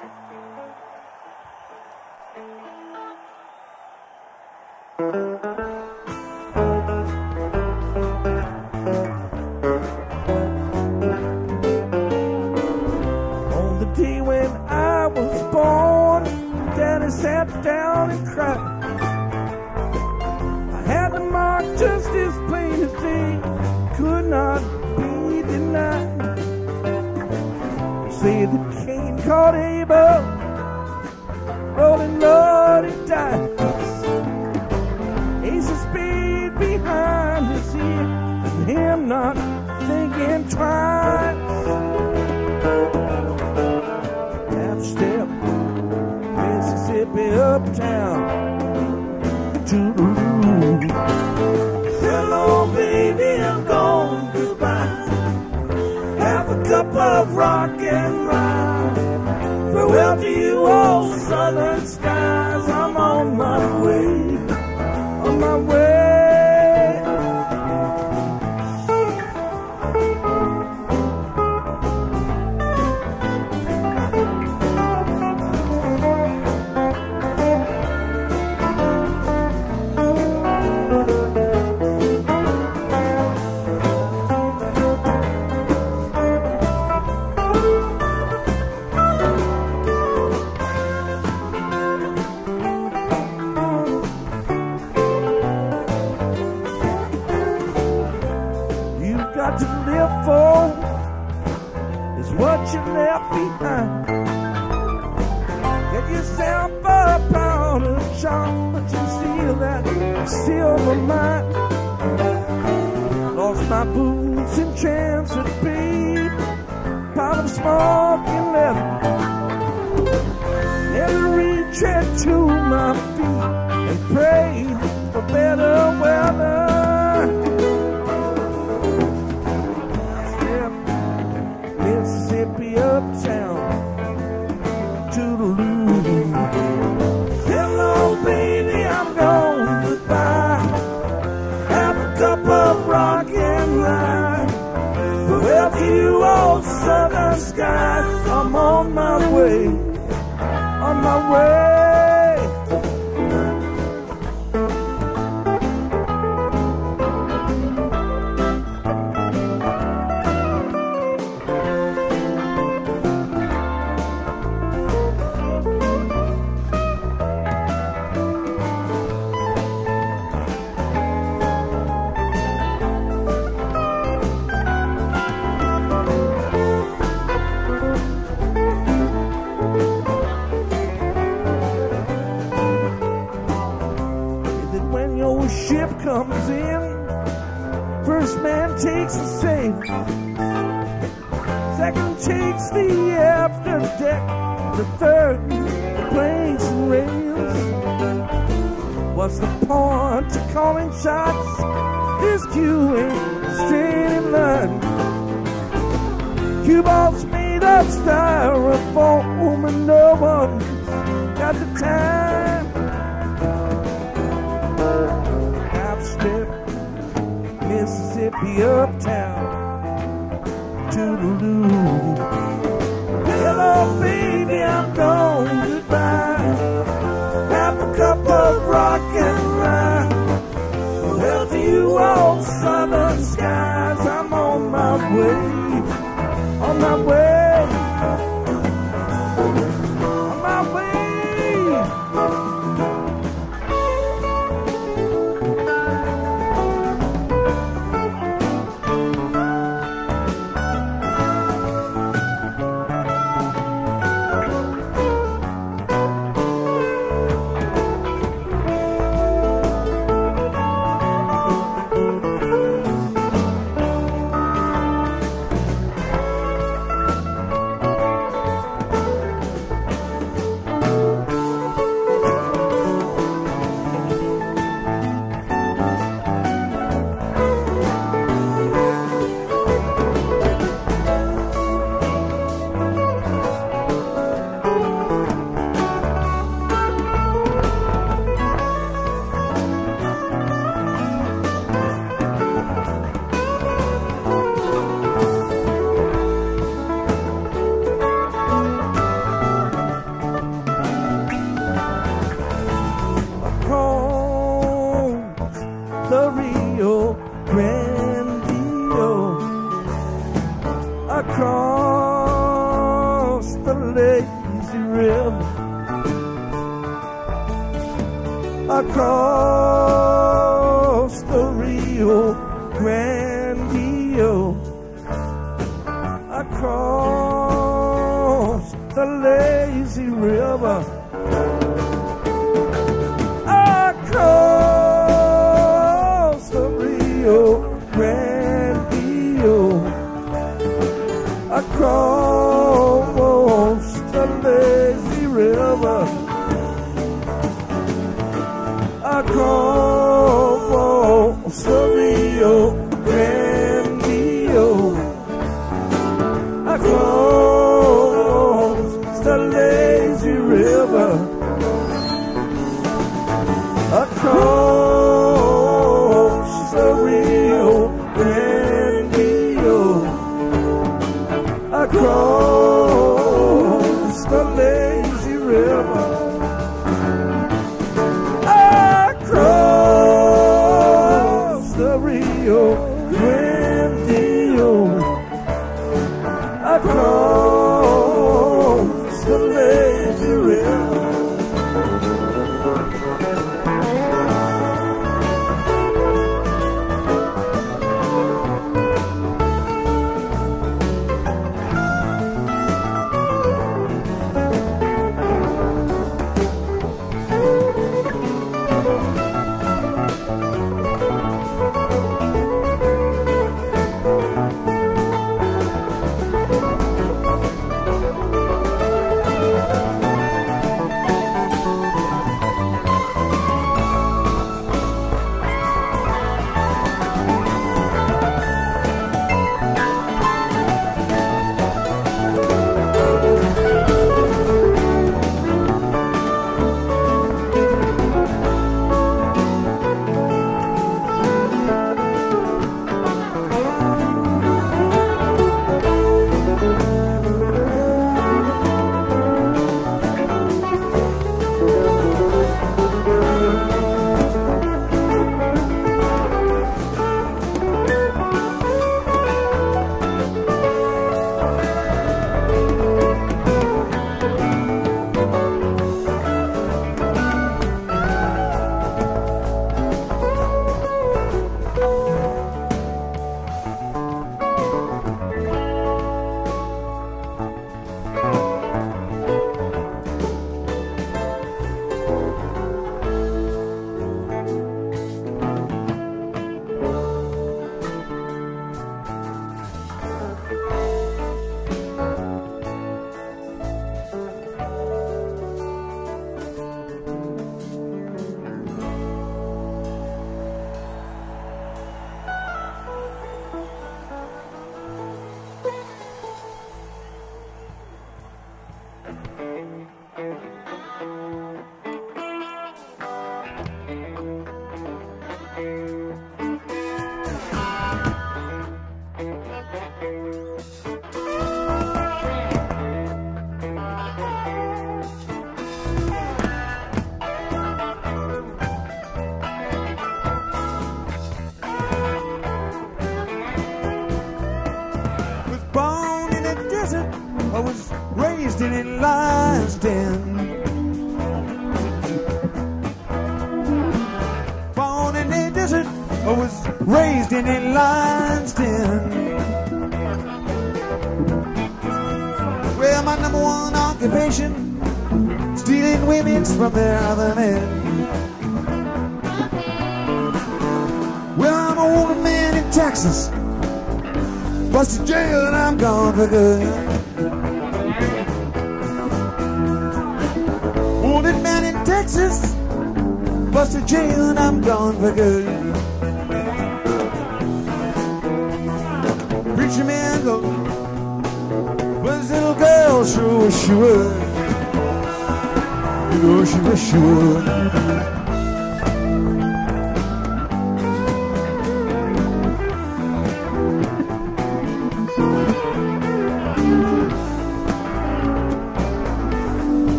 Thank you. called Abel, rolling loaded dice. He's a speed behind his ear, and him not thinking twice. Half step, Mississippi uptown. Hello, baby, I'm gone. Goodbye. Have a cup of rock and roll. Get yourself a pound of steal that silver mine. Lost my boots and chance of smoking leather. Every reach to my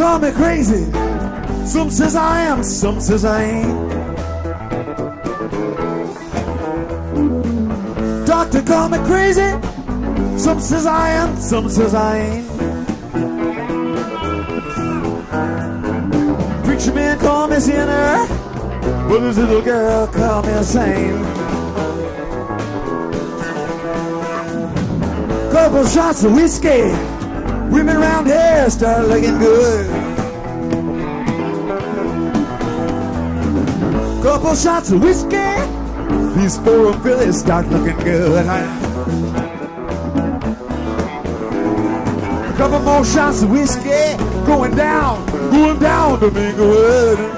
call me crazy. Some says I am, some says I ain't. Doctor call me crazy. Some says I am, some says I ain't. Preacher man call me sinner. Well, this little girl call me a saint. Couple shots of whiskey. Women around here start looking good. Couple shots of whiskey. These four Phillies start looking good. A couple more shots of whiskey. Going down, going down to Minglewood.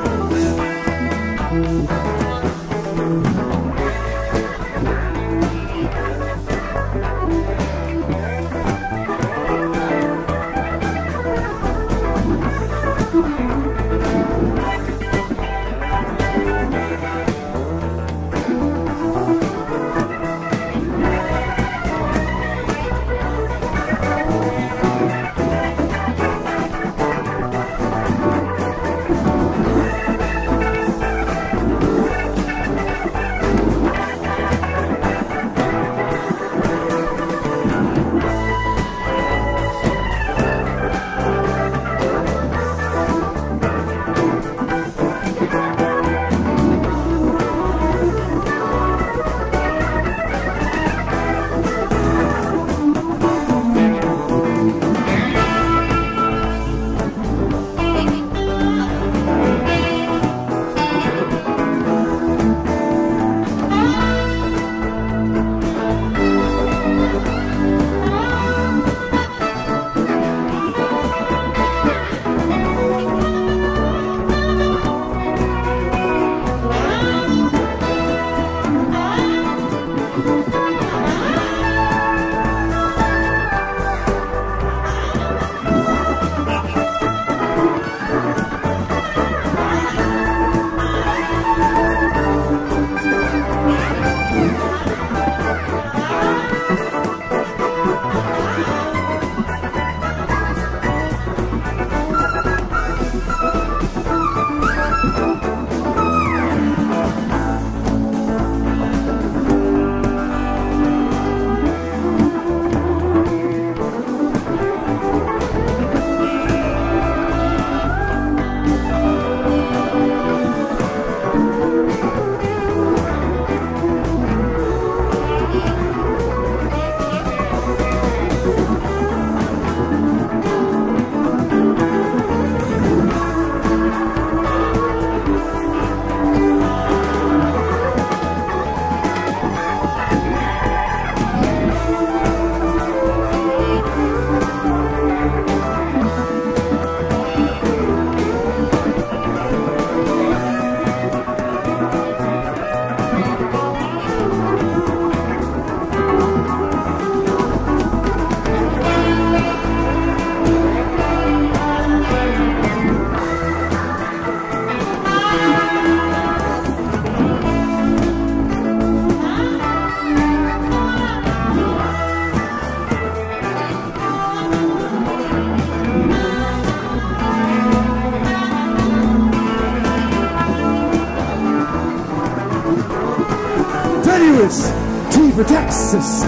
T for Texas.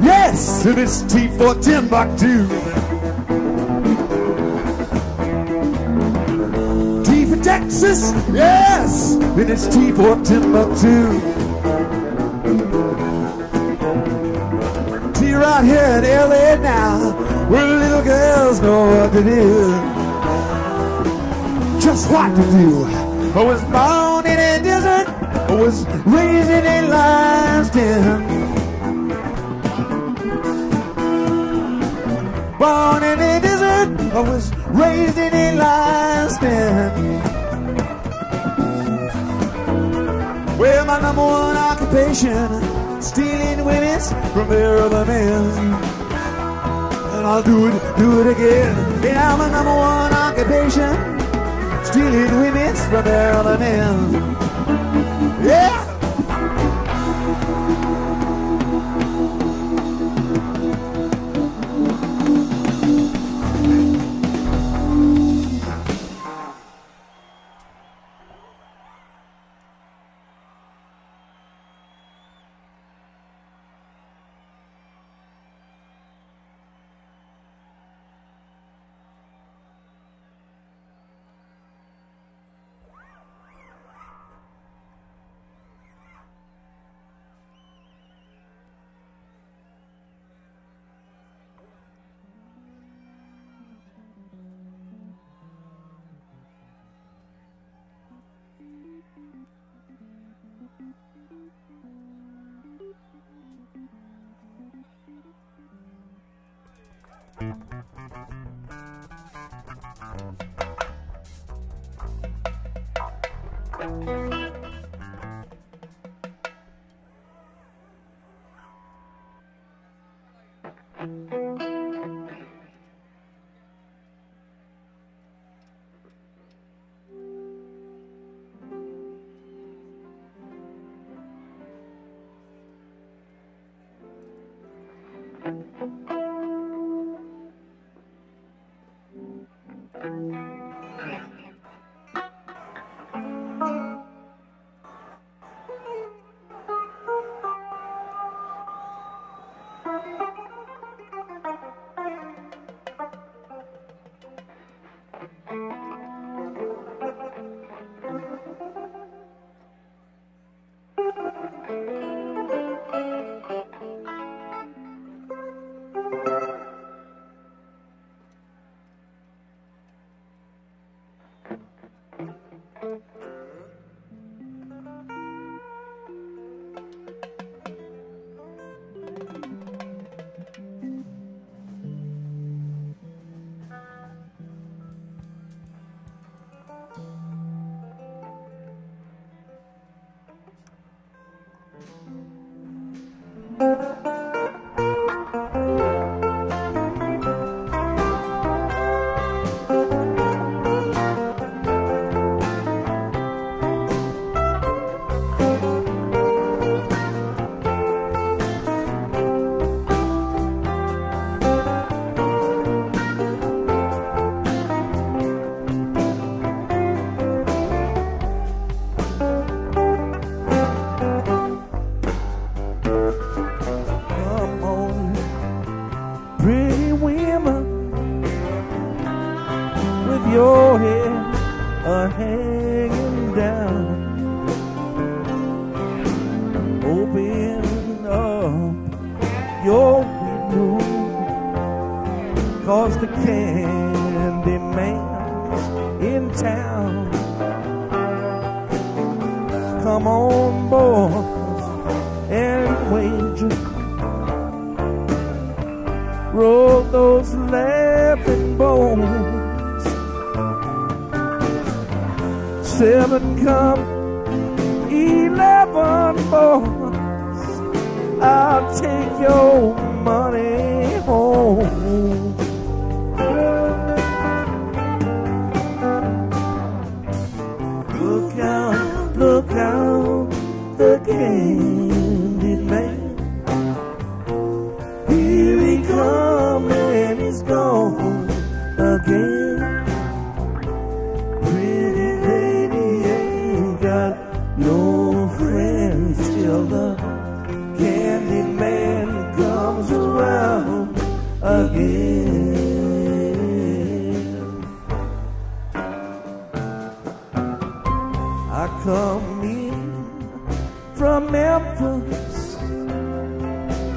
Yes, and it's T for Timbuktu. T for Texas. Yes, and it's T for Timbuktu. T right here in LA now, where little girls know what to do. Just what to do. I was born in a desert, I was raised in a lion's Born in a desert, I was raised in a lion's. Well, my number one occupation, stealing women from their other men. And I'll do it, do it again. Yeah, my number one occupation, stealing women from their other men. Yeah.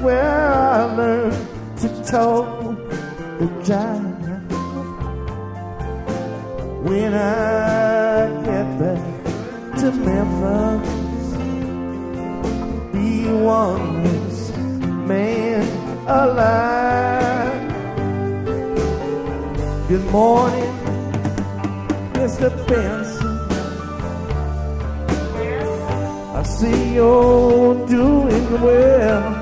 Where I learned to talk the jive. When I get back to Memphis, be one man alive. Good morning, Mr. Benson. I see you're doing well.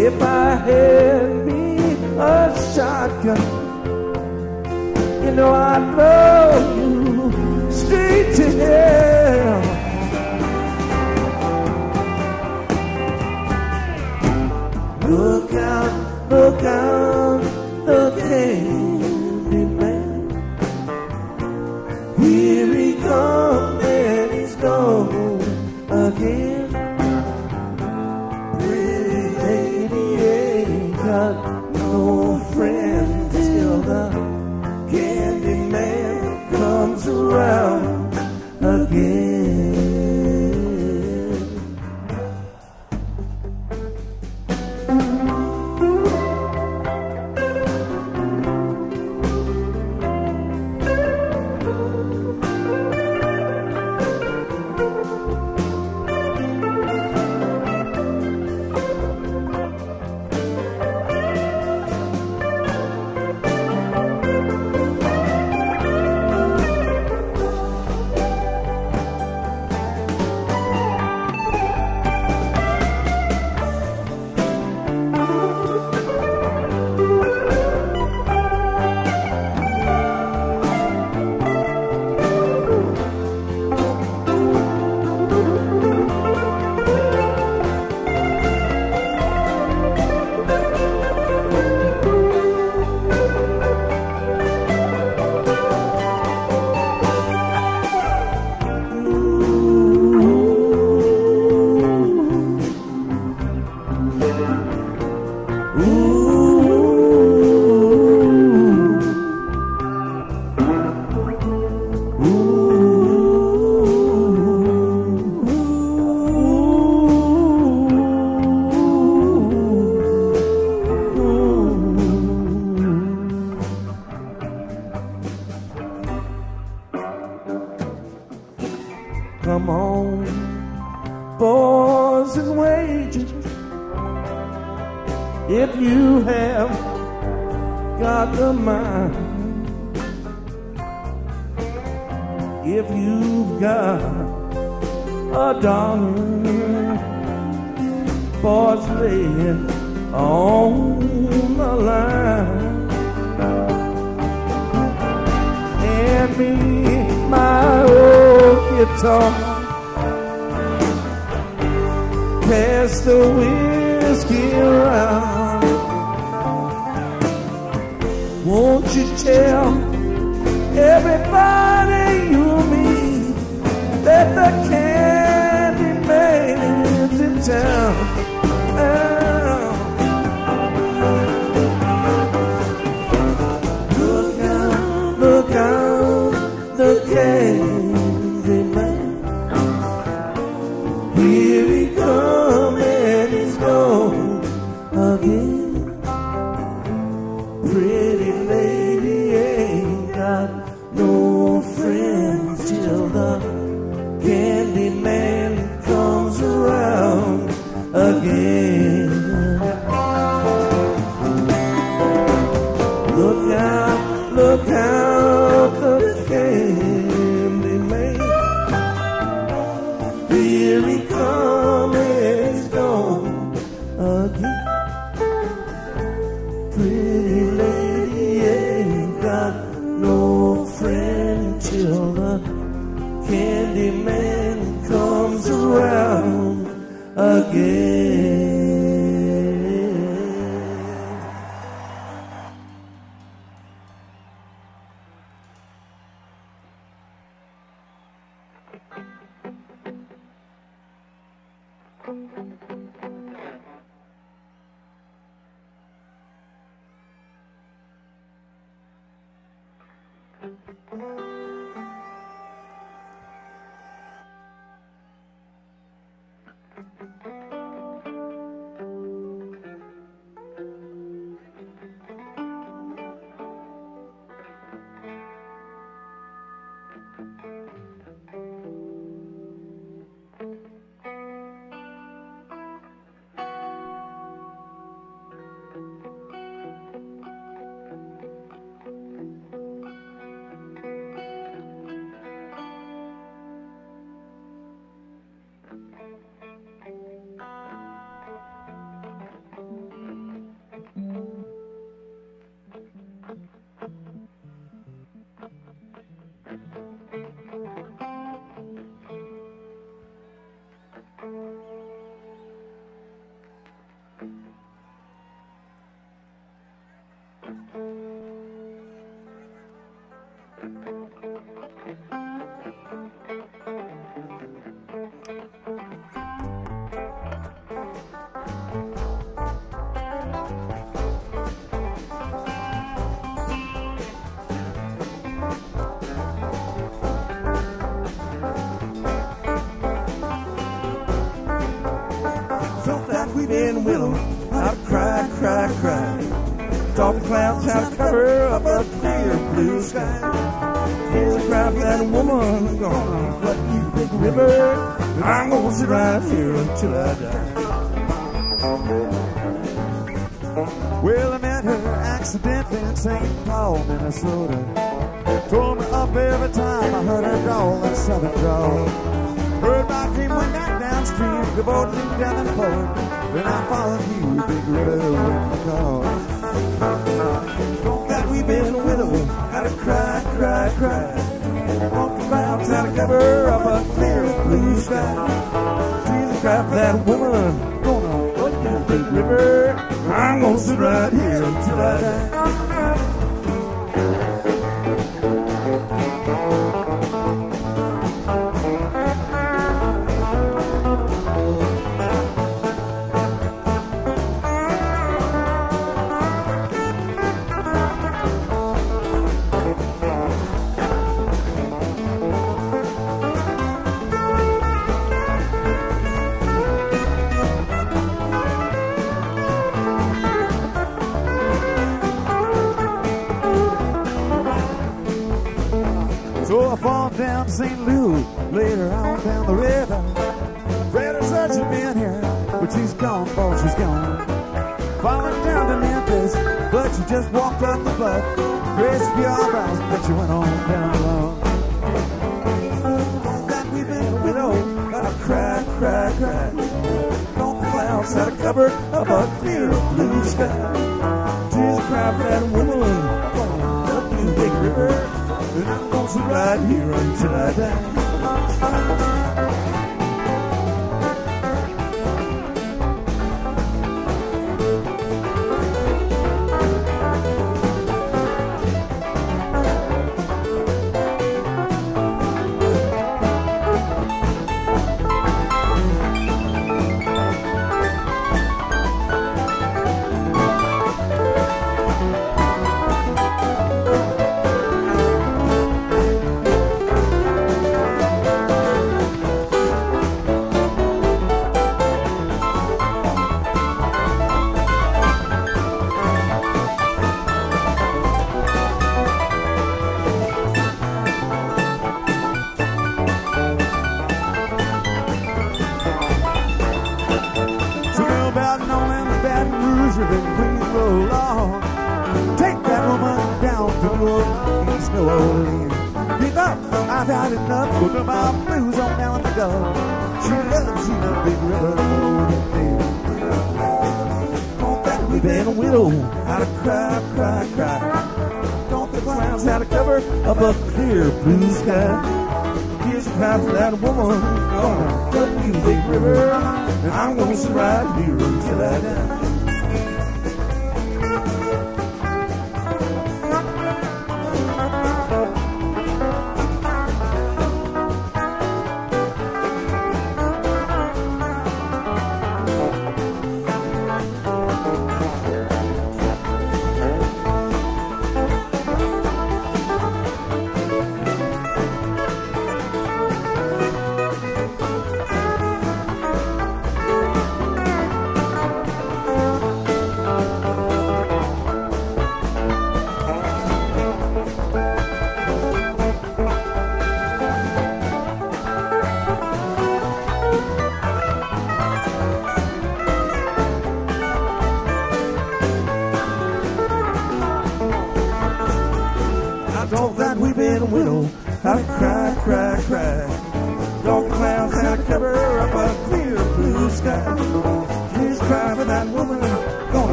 If I had me a shotgun, you know I'd blow you straight to hell. Look out, look out, look candy Thank you. Gonna sit right here until I die. Well, I met her accidentally in St. Paul, Minnesota. Tore me up every time I heard her drawl that southern drawl. Heard my dream went back downstream, the boat leaned down the port. Then I followed you, big river, when you called. Felt that we've been willow, how to cry, cry, cry. Walk the clouds how to cover up a clear blue sky. Jesus for that woman gonna flood you big river. I'm gonna sit right here until I die. Clouds had a clear blue sky. Cry for that woman, up you big river. And I'm gonna ride here until I die.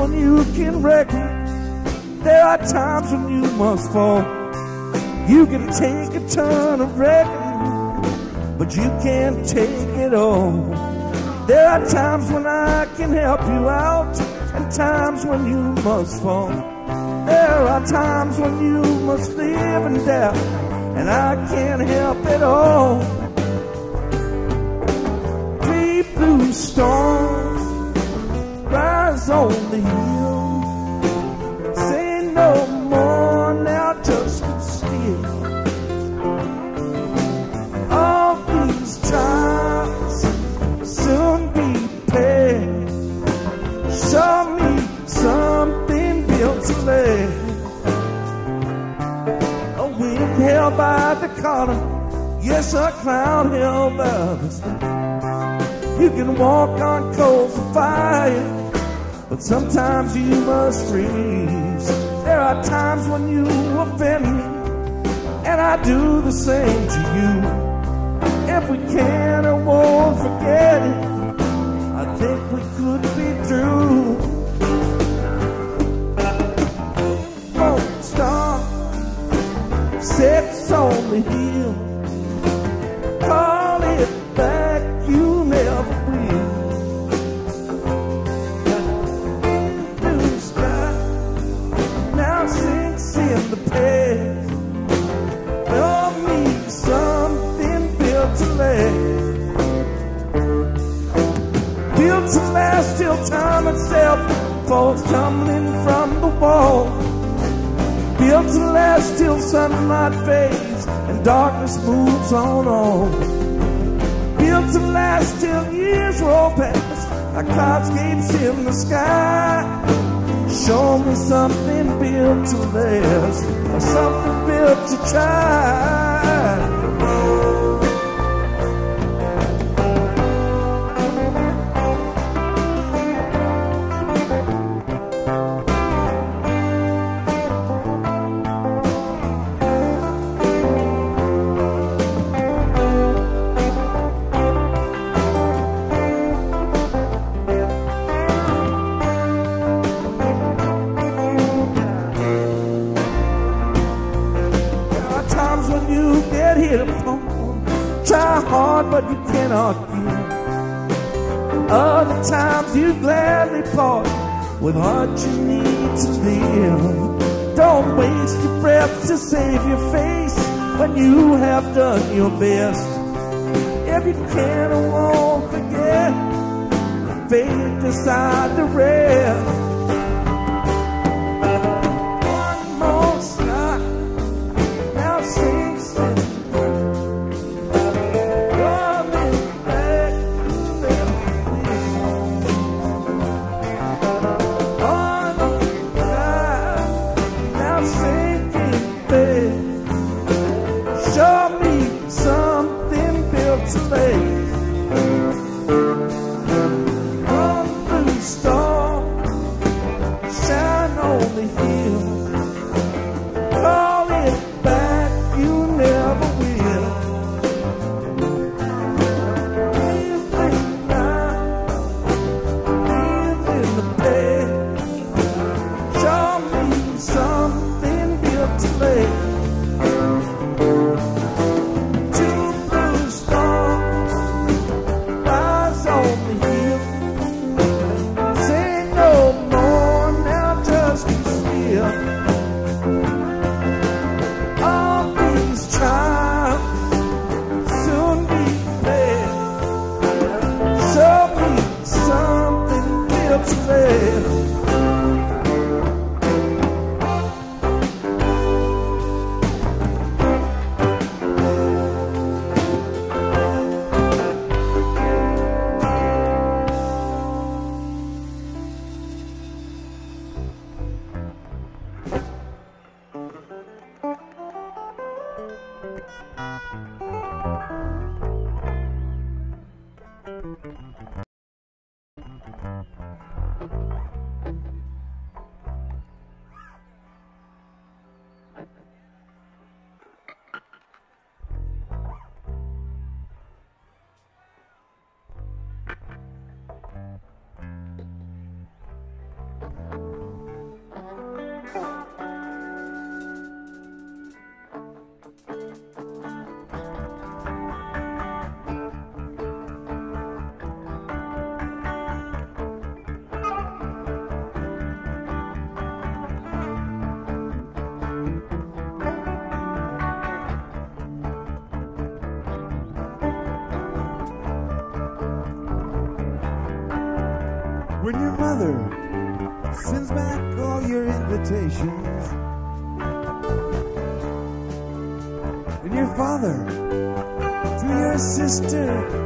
When you can reckon. There are times when you must fall. You can take a ton of wrecking, but you can't take it all. There are times when I can help you out, and times when you must fall. There are times when you must live and doubt, and I can't help it all. Three blue storms eyes on the hill. Say no more now, just be still. All these times soon be past. Show me something built to last. A wind held by the collar, yes, a cloud held by the sky. You can walk on coals of fire sometimes you must freeze. There are times when you offend me, and I do the same to you. If we can or won't forget it, I think we could be true. Lone star sets on the hill. Time itself falls tumbling from the wall. Built to last till sunlight fades and darkness moves on on. Built to last till years roll past like cloudscapes in the sky. Show me something built to last or something built to try. What you need to live. Don't waste your breath to save your face when you have done your best. If you can, I won't forget, fate decide the rest.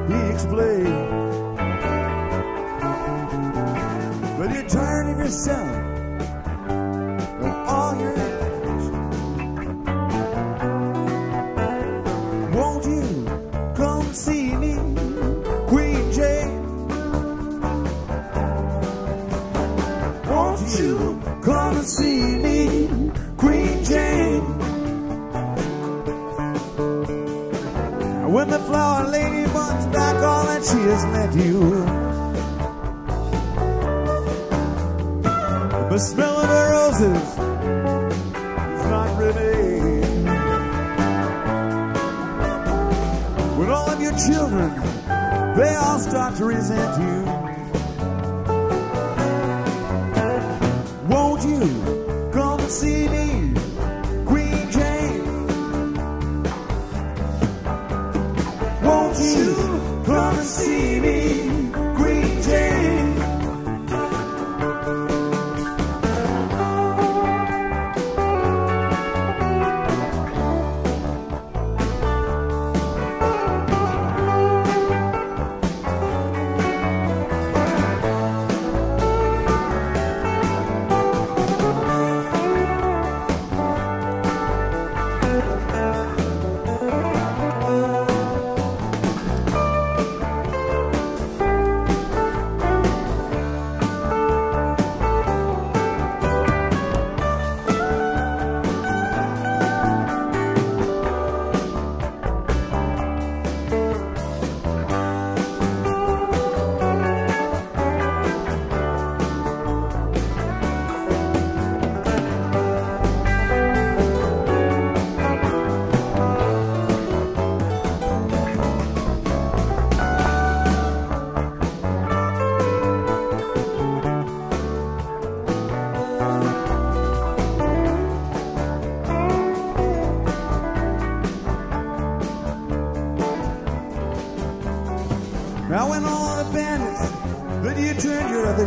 He explained, but tired of yourself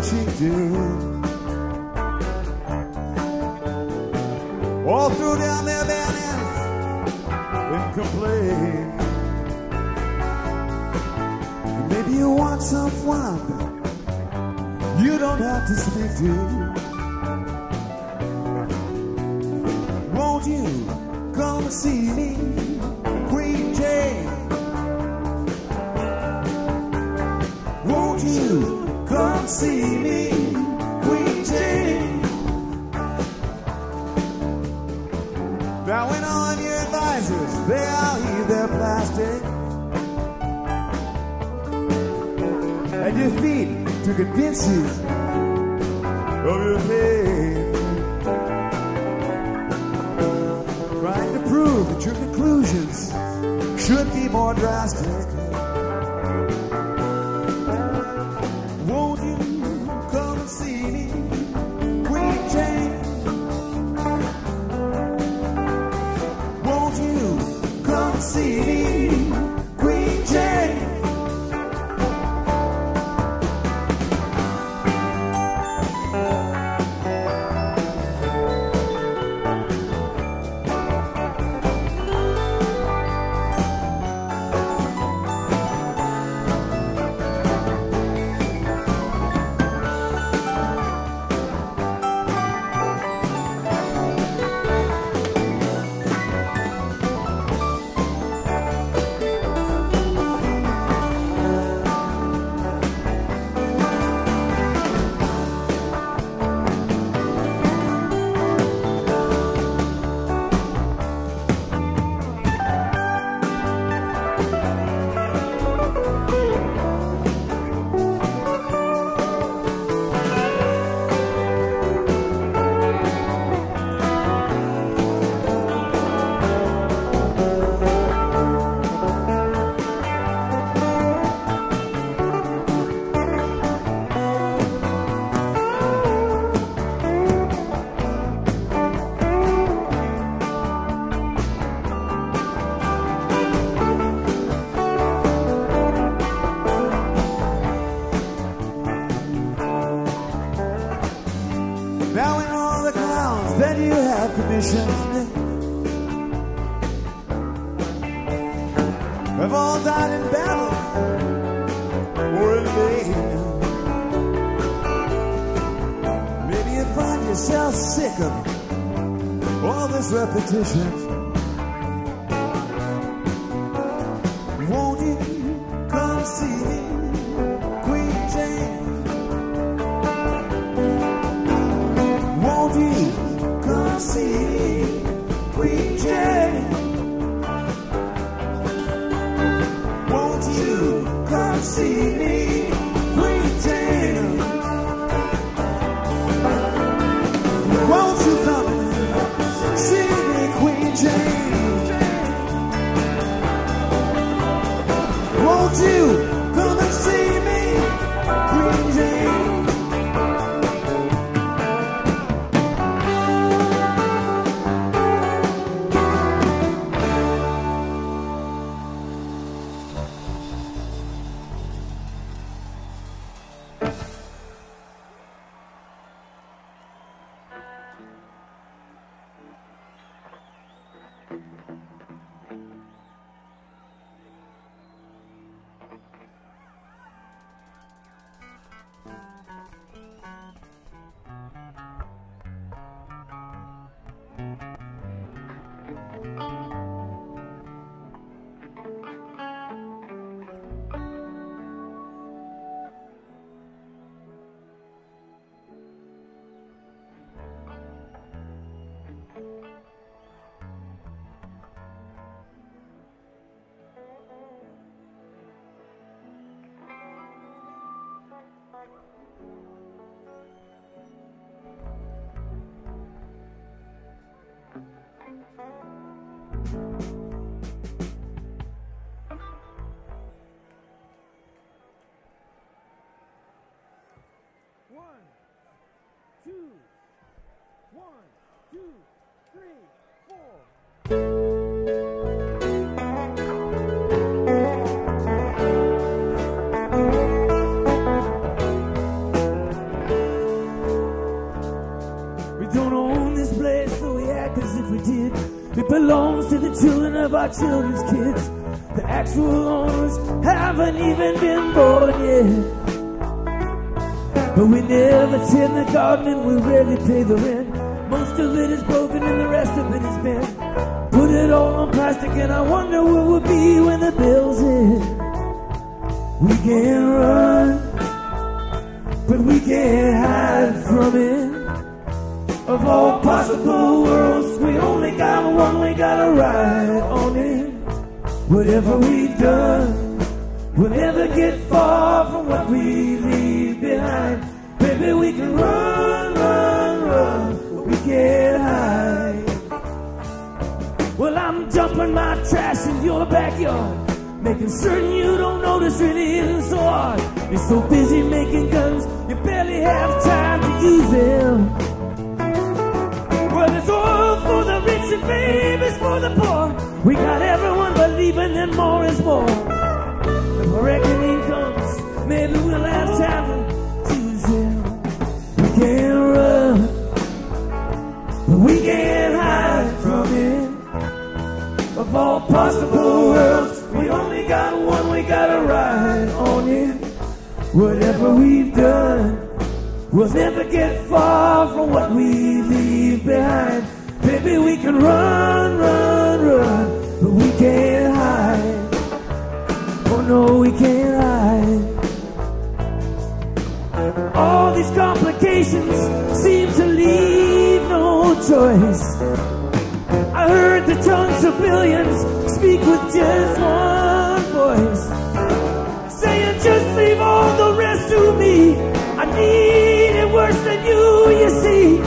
she do? All through down their banners and complained. Maybe you want someone you don't have to speak to. Convince This competition. It belongs to the children of our children's kids. The actual owners haven't even been born yet. But we never tend the garden and we rarely pay the rent. Most of it is broken and the rest of it is bent. Put it all on plastic and I wonder what we'll be when the bill's in. We can't run, but we can't hide from it. Of all possible worlds, we only got one, we gotta ride on it. Whatever we've done, we'll never get far from what we leave behind. Baby, we can run, but we. Well, I'm dumping my trash in your backyard. Making certain you don't notice really isn't so hard. You're so busy making guns, you barely have time to use them. Well, it's all for the rich and babies for the poor. We got everyone believing that more is more. If a reckoning comes, maybe we'll have time to choose them. We can't can't hide from it. Of all possible worlds, we only got one, we gotta ride on it. Whatever we've done, we'll never get far from what we leave behind. Baby, we can run, run, run, but we can't hide. Oh no, we can't hide. All these complications no choice. I heard the tongues of billions speak with just one voice. Saying just leave all the rest to me. I need it worse than you, you see.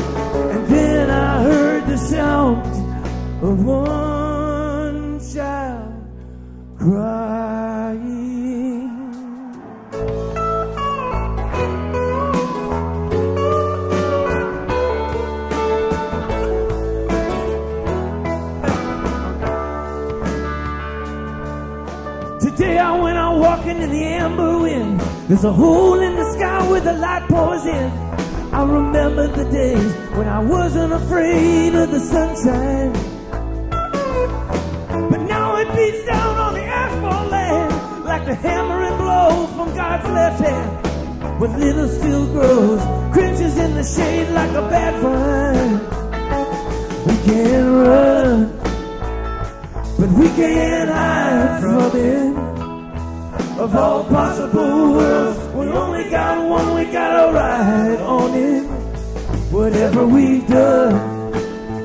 And then I heard the sound of one child crying. In the amber wind. There's a hole in the sky where the light pours in. I remember the days when I wasn't afraid of the sunshine. But now it beats down on the asphalt land like the hammering blow from God's left hand. But little still grows, cringes in the shade like a bad vine. We can't run but we can't hide from it. Of all possible worlds, we only got one, we gotta ride on it. Whatever we've done,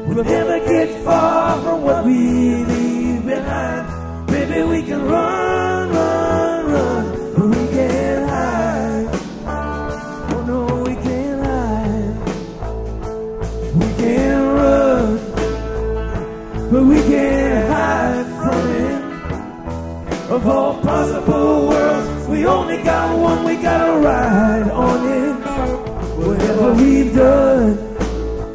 we'll never get far from what we leave behind. Baby, we can run, run, run, but we can't hide. Oh no, we can't hide. We can't run but we can't hide from it. Of all couple worlds. We only got one, we gotta ride on it. Whatever we've done,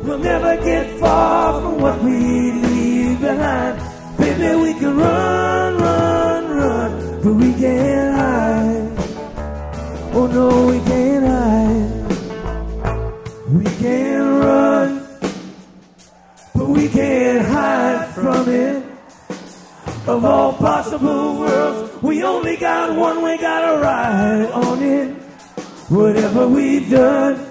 we'll never get far from what we leave behind. Baby, we can run, run, run, but we can't hide. Oh no, we can't hide. We can't run, but we can't hide from it. Of all possible worlds, we only got one, we gotta ride on it. Whatever we've done,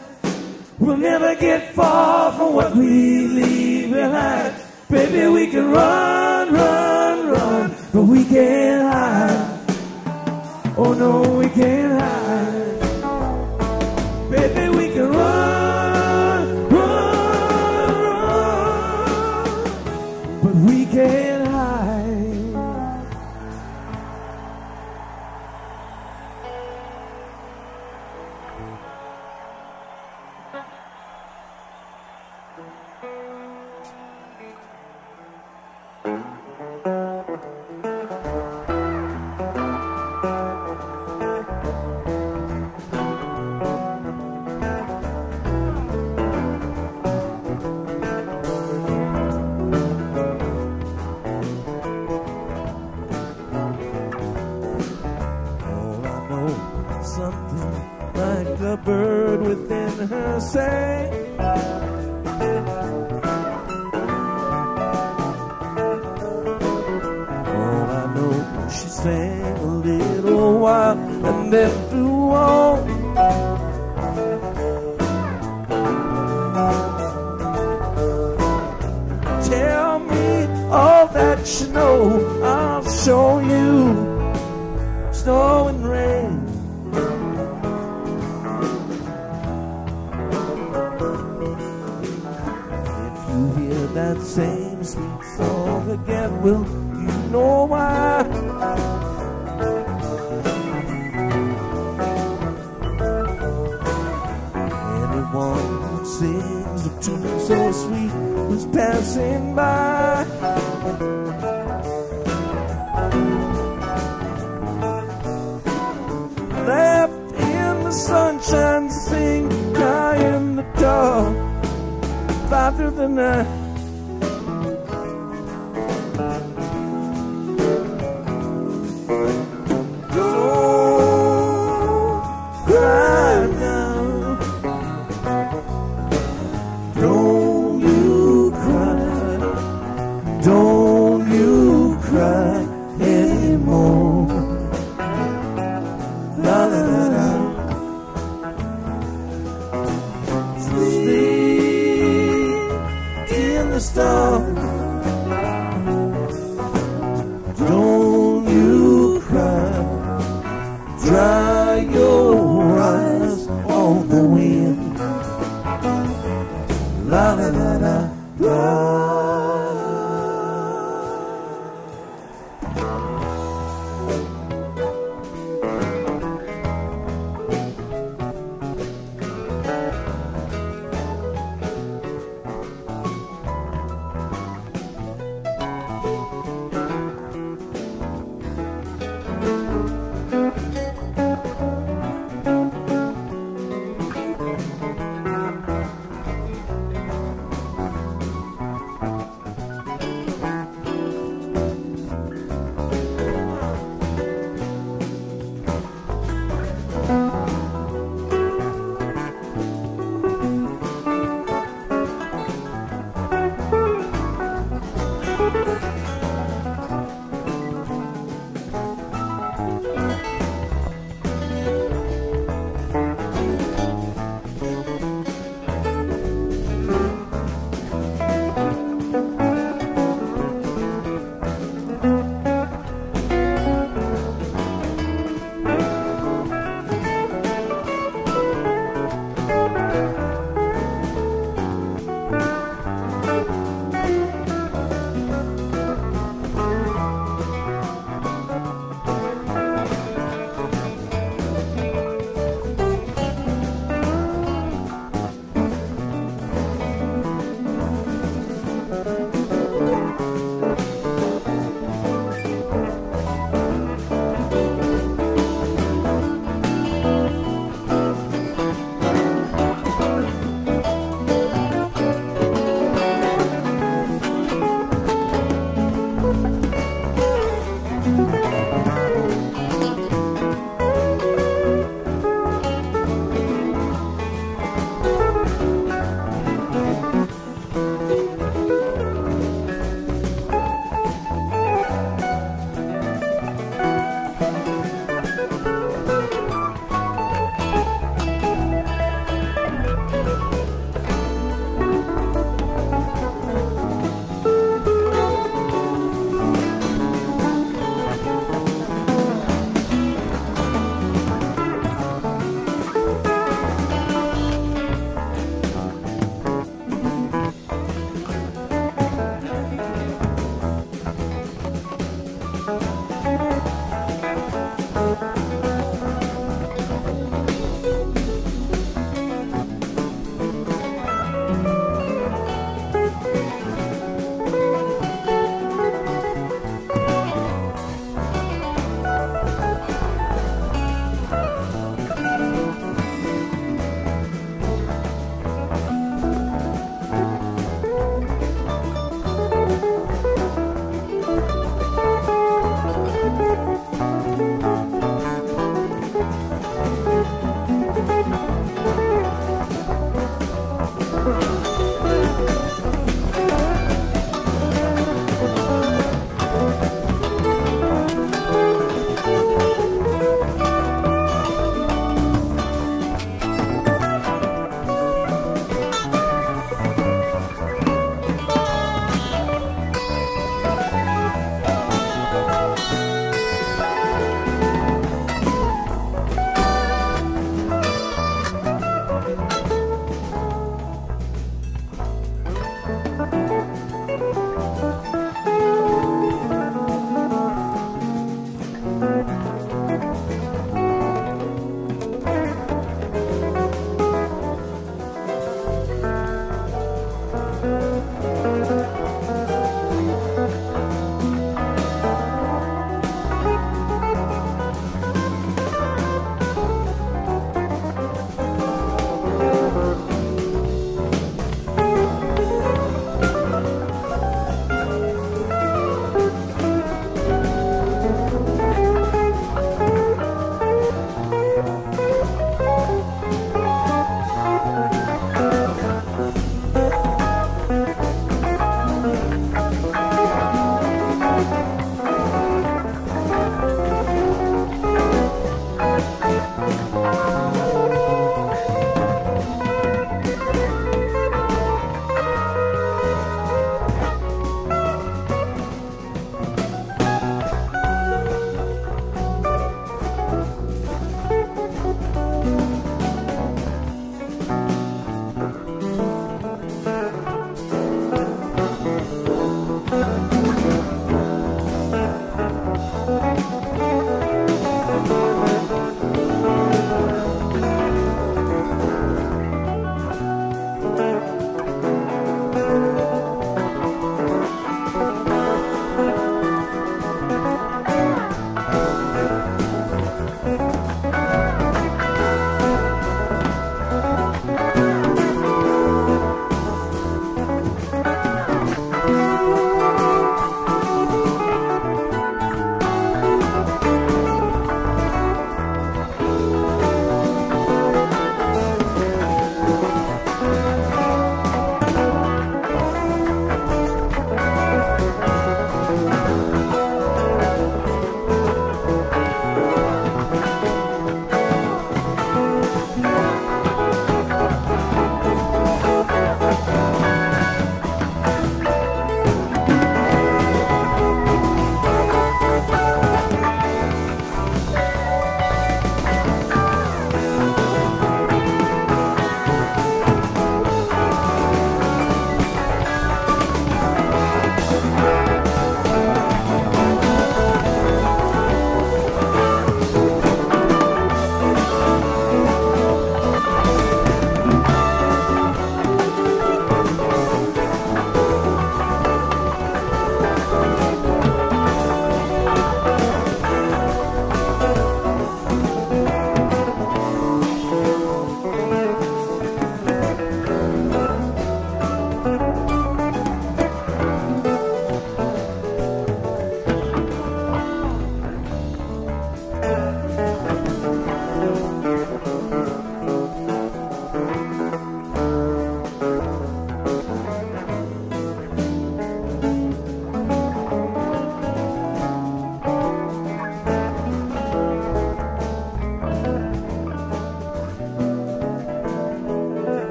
we'll never get far from what we leave behind. Baby, we can run, run, run, but we can't hide. Oh no, we can't hide. Baby, say. All I know, she sang a little while and then.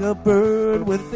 A bird within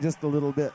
just a little bit.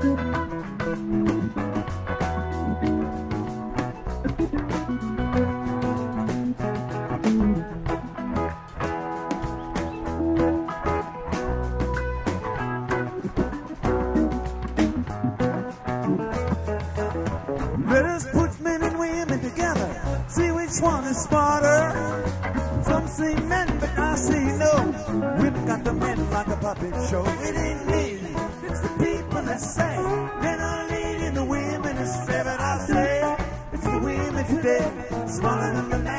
Brothers put men and women together, see which one is smarter. Some say men, but I say no. Women got the men like a puppet show. It is. smaller than the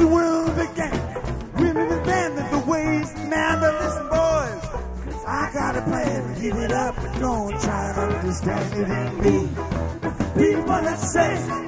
the world began. Women abandoned the ways. Now the listen, boys. Cause I got a plan. Give it up and don't try to understand it in me. People that say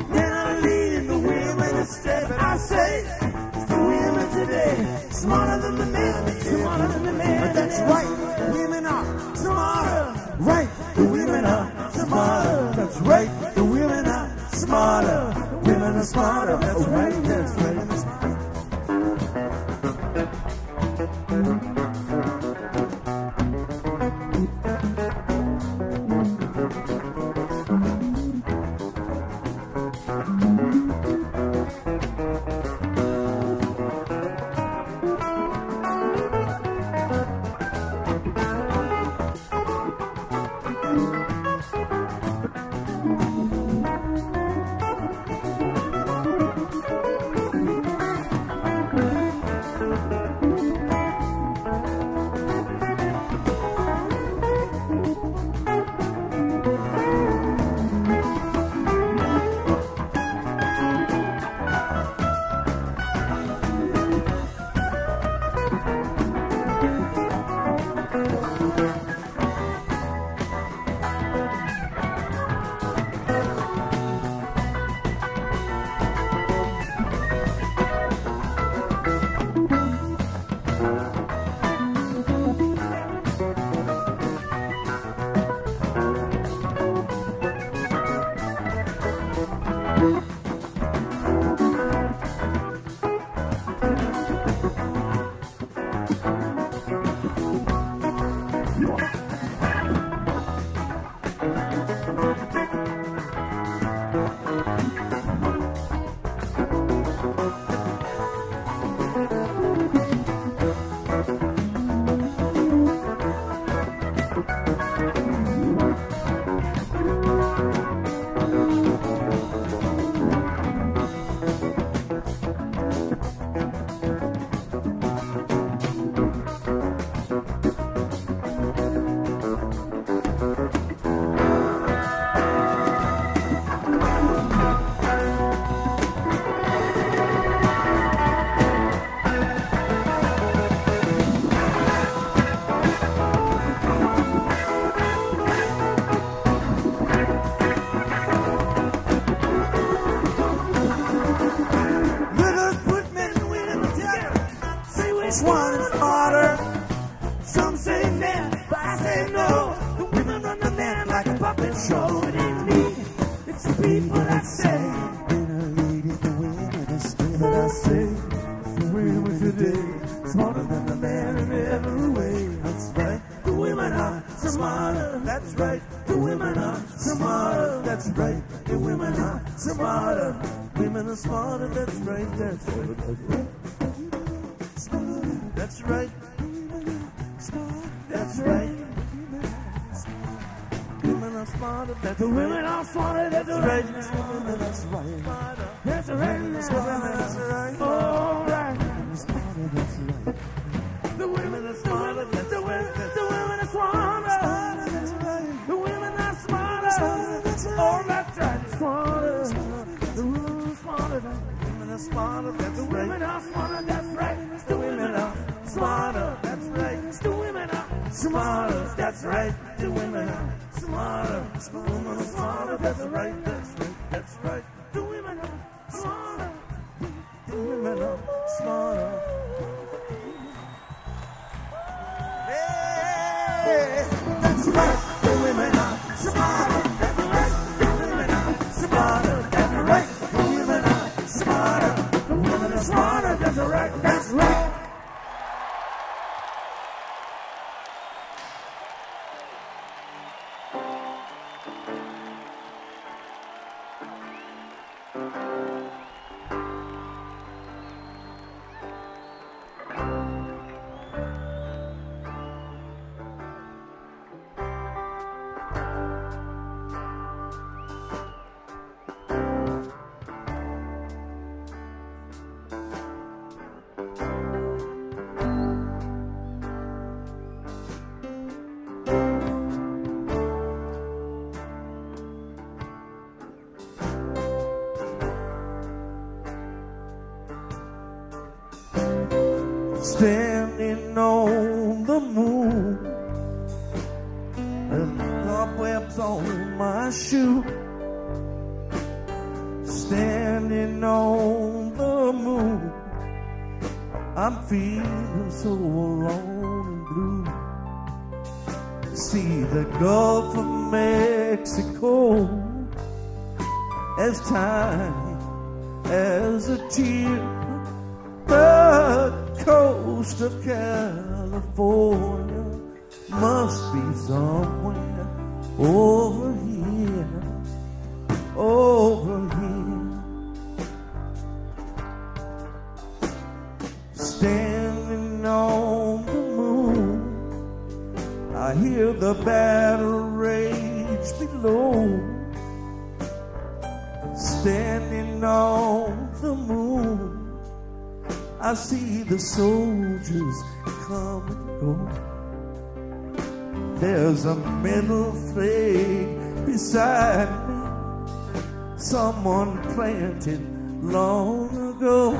inside me someone planted long ago.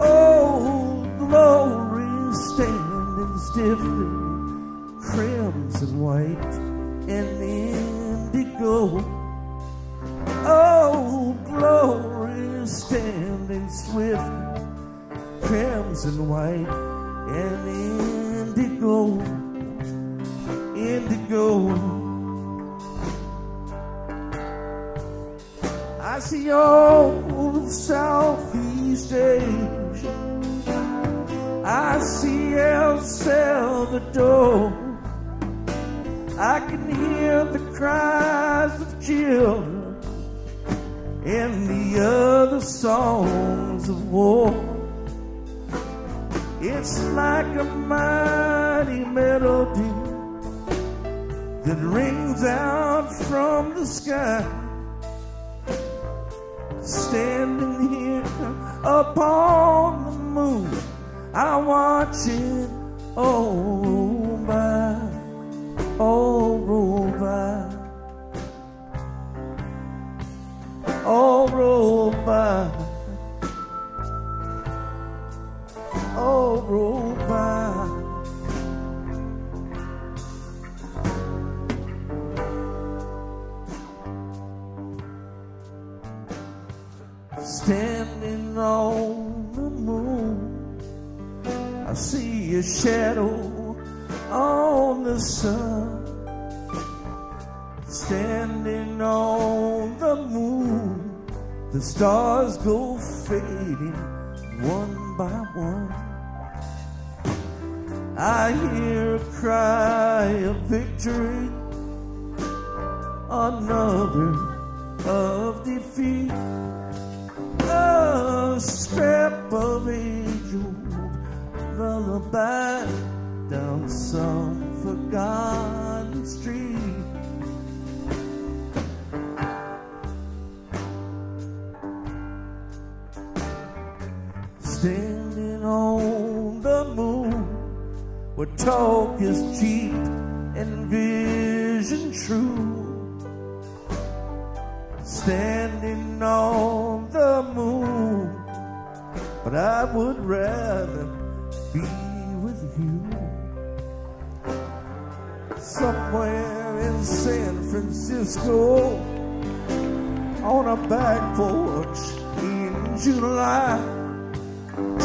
Oh, glory standing stiffly, crimson, white, and indigo. Oh, glory standing swift, crimson, white, and indigo. Indigo. the old Southeast Asia. I see El Salvador. I can hear the cries of children and the other songs of war. It's like a mighty melody that rings out from the sky standing here upon the moon. I watch it all roll by, all roll by, all roll by, all roll by. standing on the moon. I see a shadow on the sun, standing on the moon. The stars go fading one by one. I hear a cry of victory, another of defeat a scrap of age-old lullaby down some forgotten street. Standing on the moon where talk is cheap and vision true. Standing on the moon, but I would rather be with you. Somewhere in San Francisco, on a back porch in July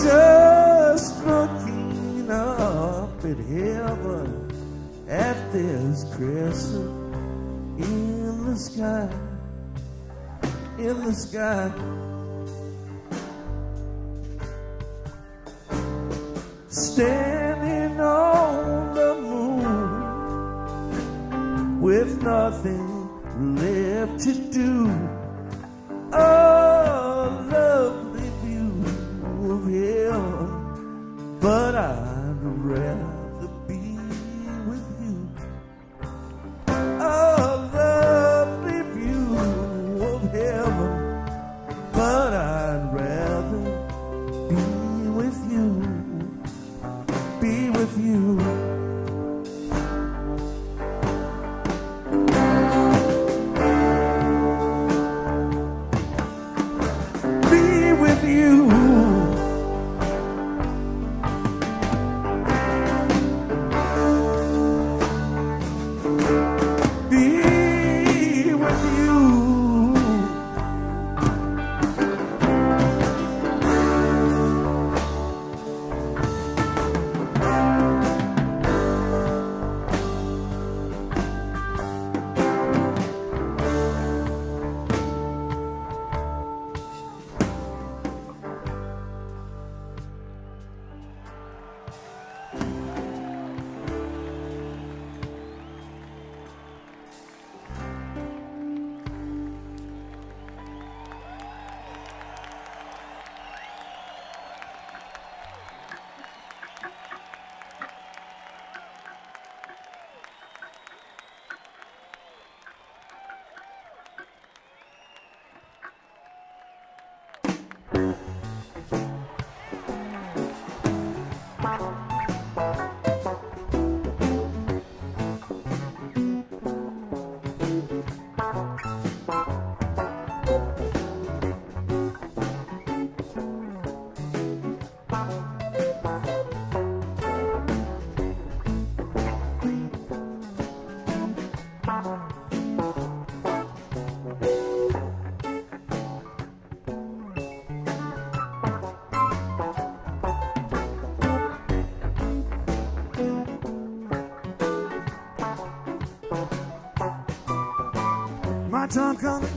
just looking up at heaven at this crescent in the sky, in the sky. Standing on the moon with nothing left to do. Oh, lovely view of heaven, but I'd rather be with you. Oh, coming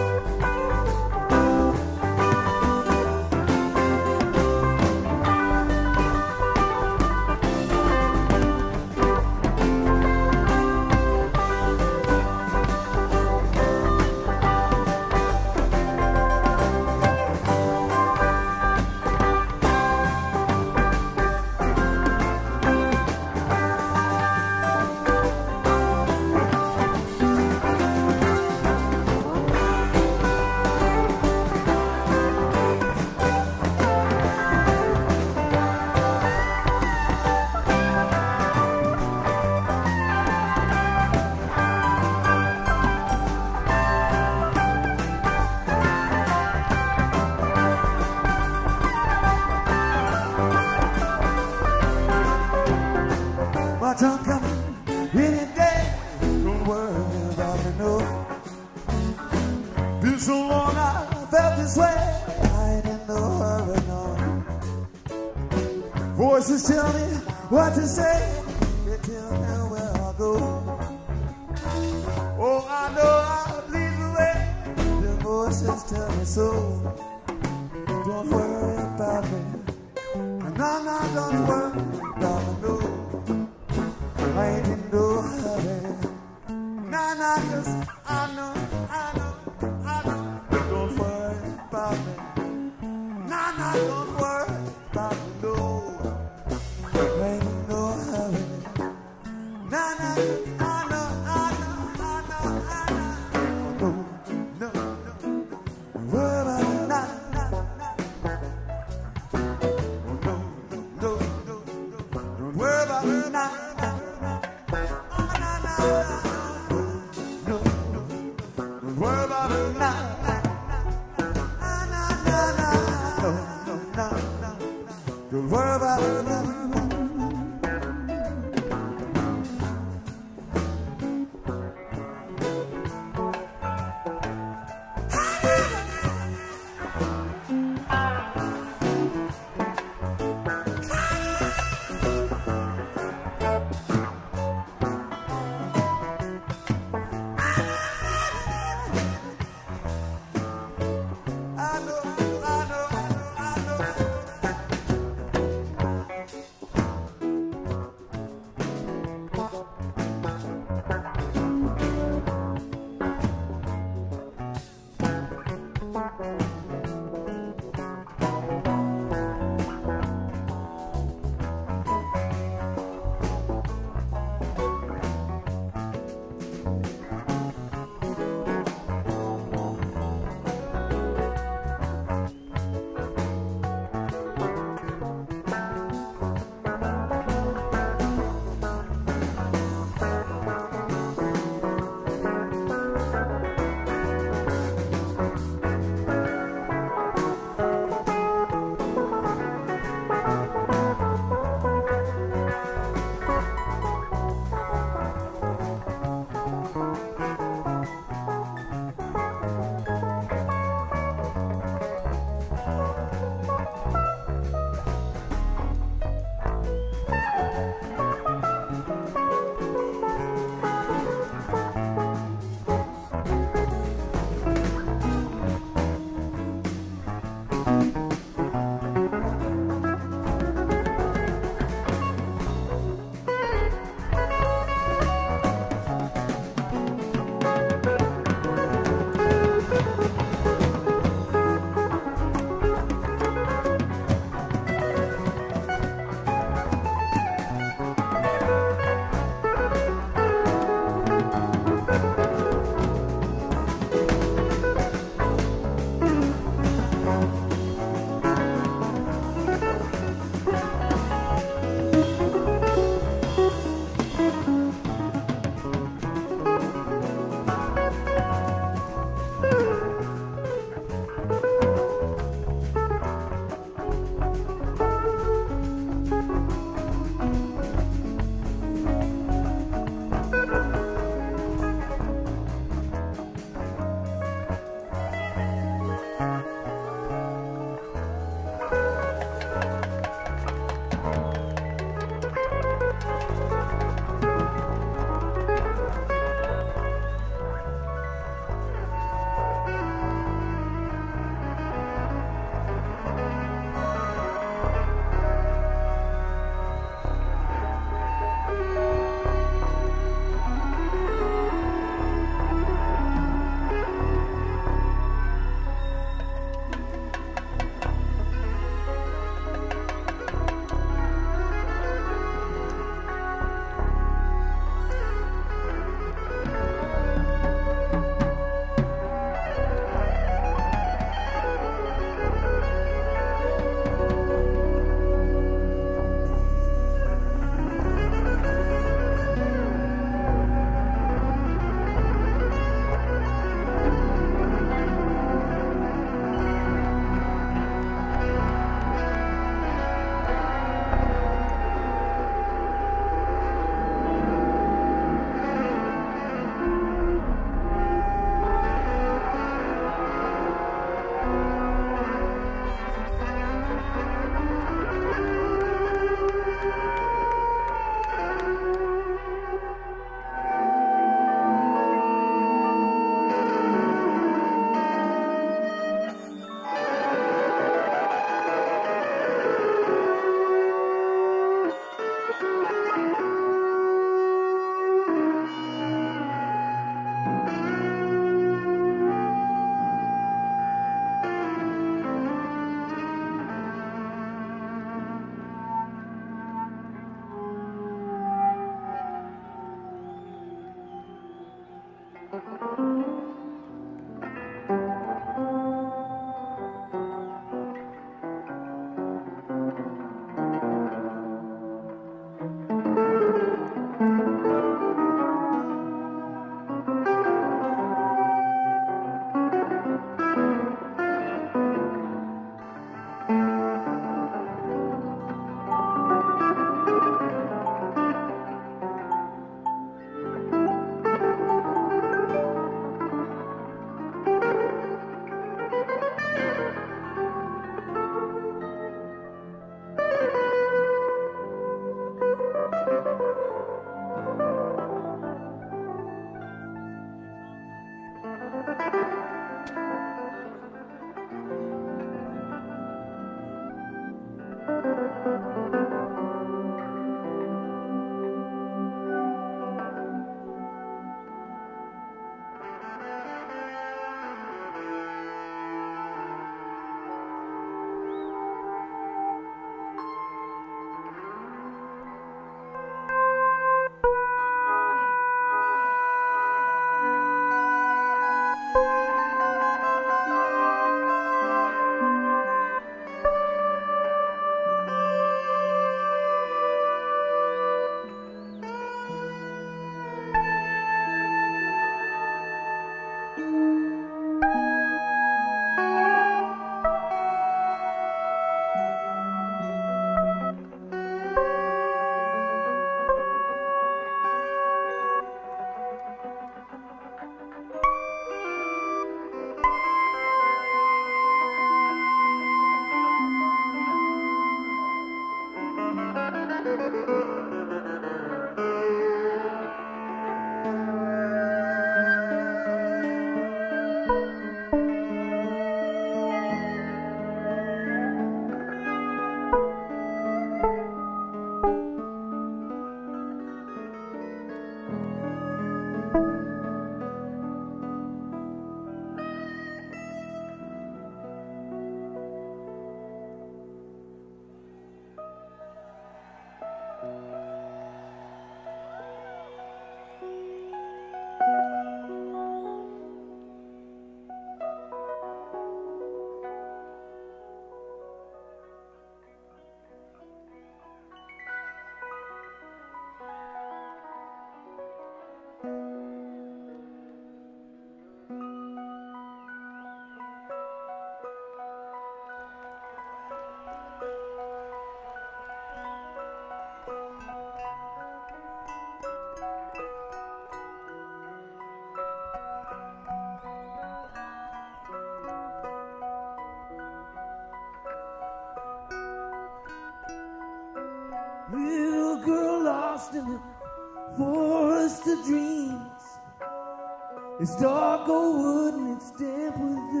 It's dark old wood and it's damp with the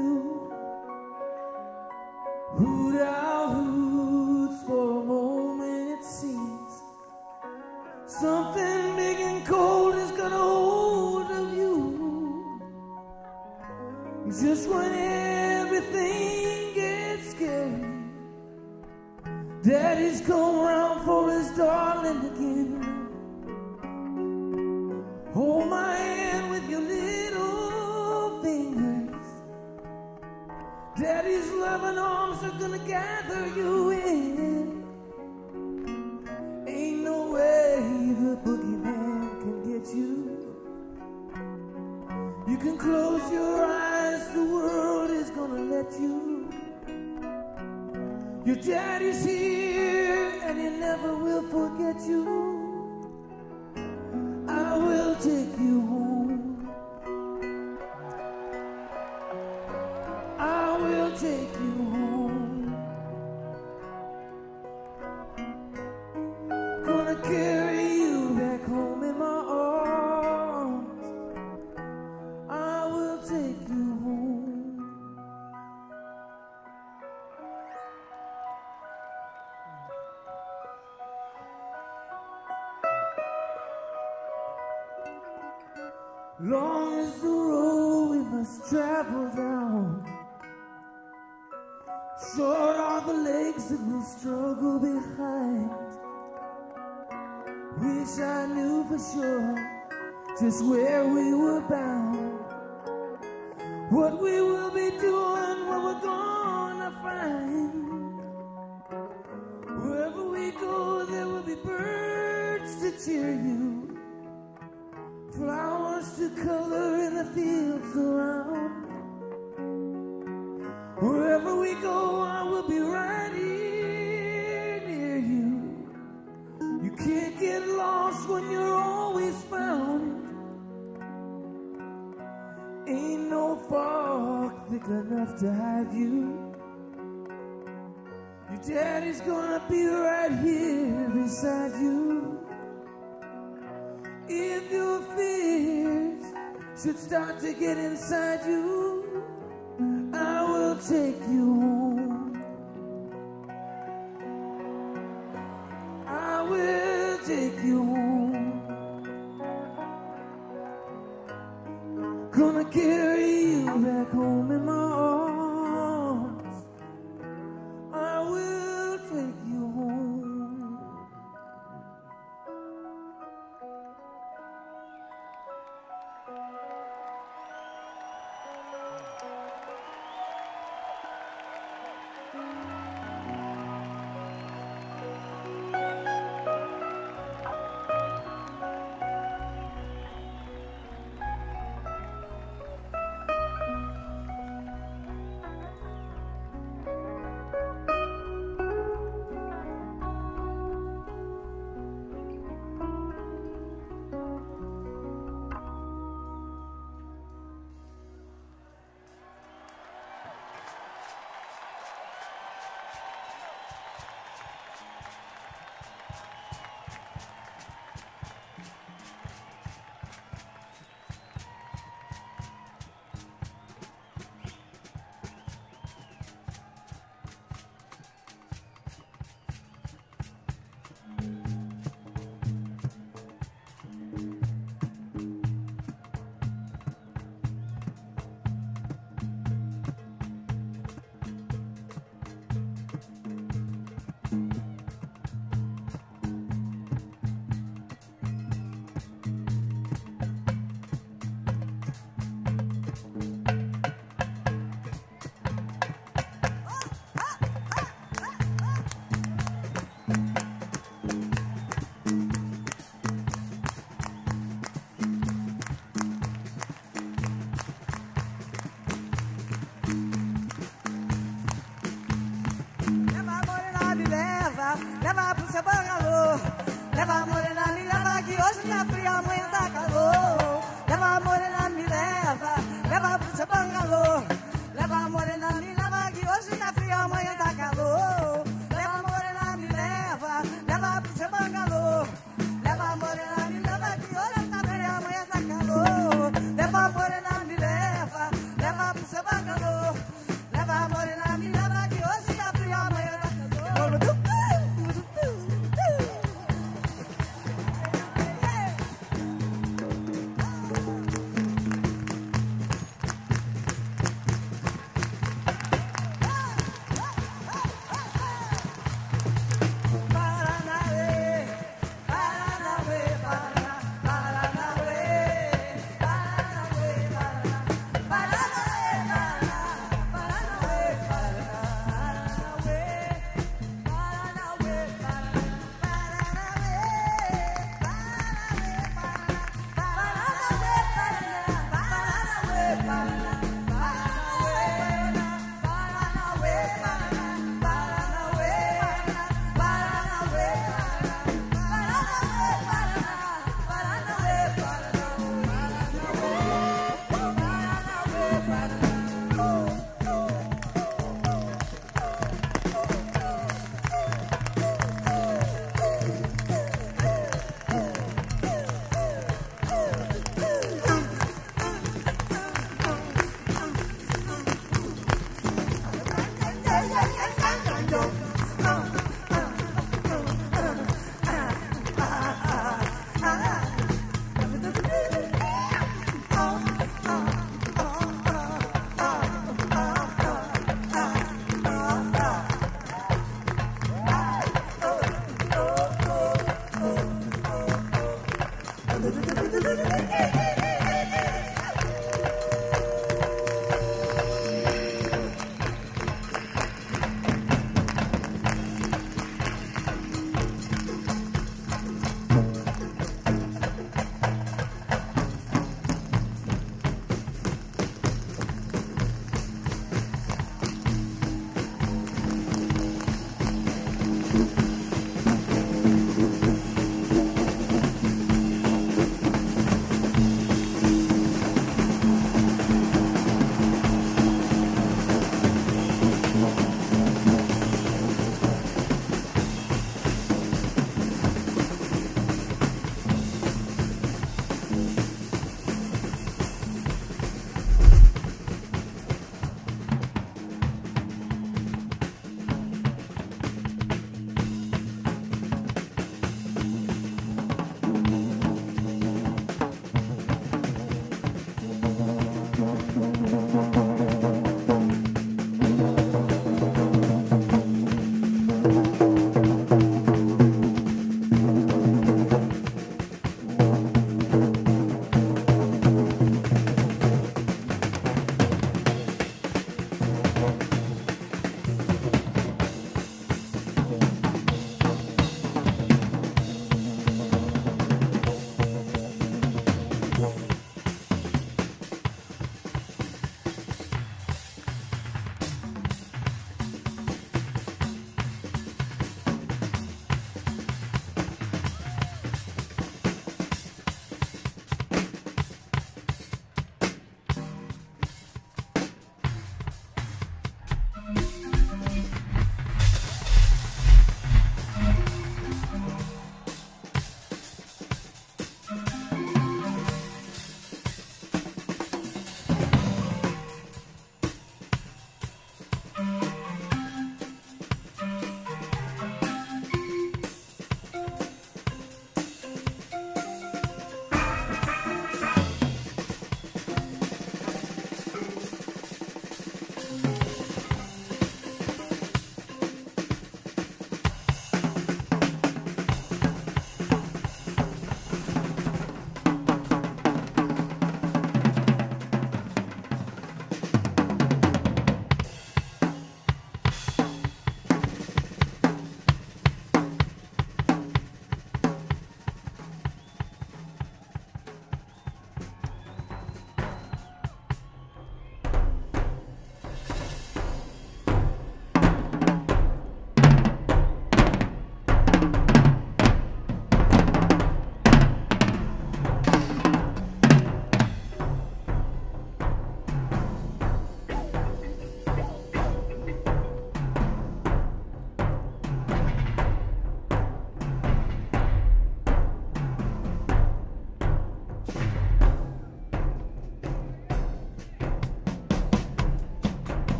gather you.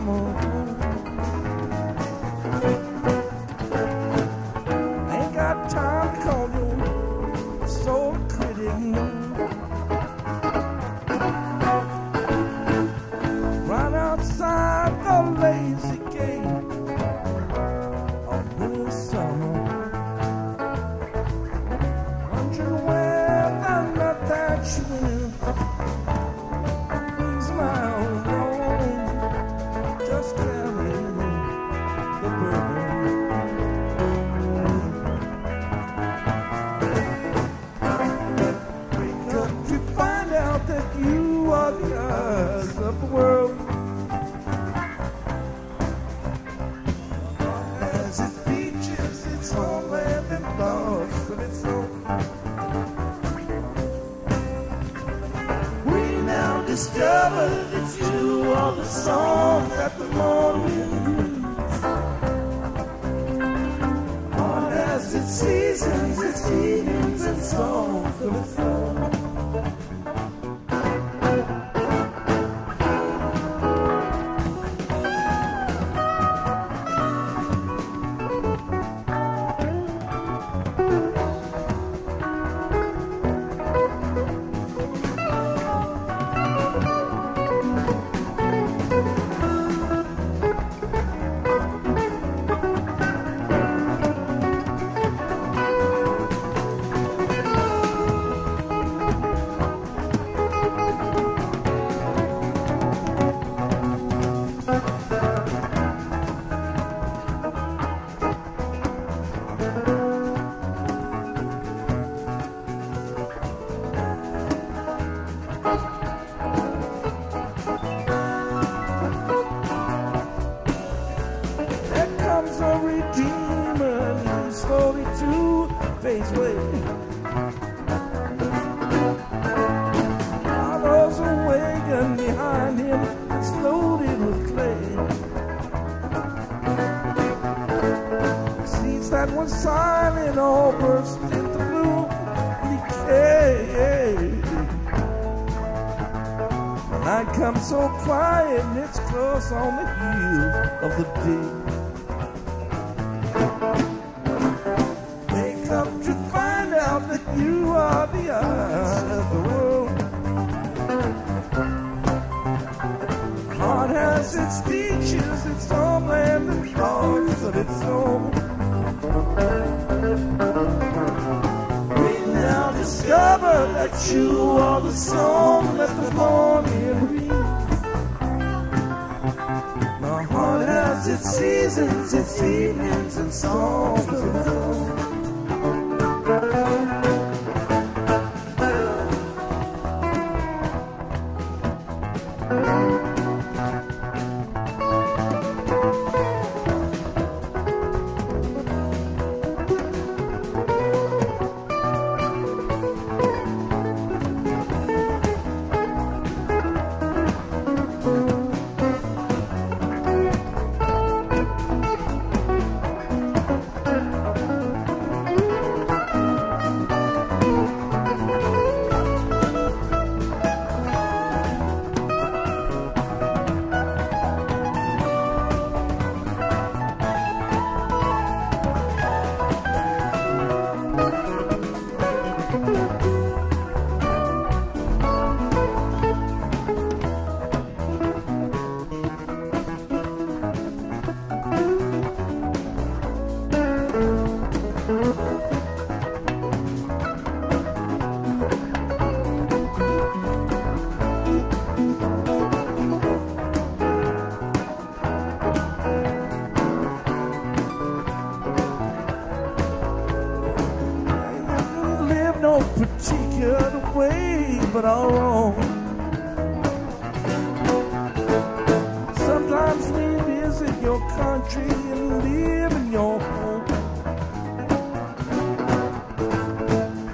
amor. Quietness close on the heels of the dances, it's evenings and songs. all wrong. Sometimes we visit your country and live in your home.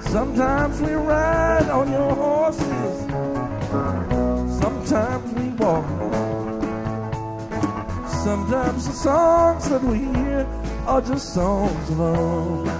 Sometimes we ride on your horses. Sometimes we walk. Sometimes the songs that we hear are just songs of love.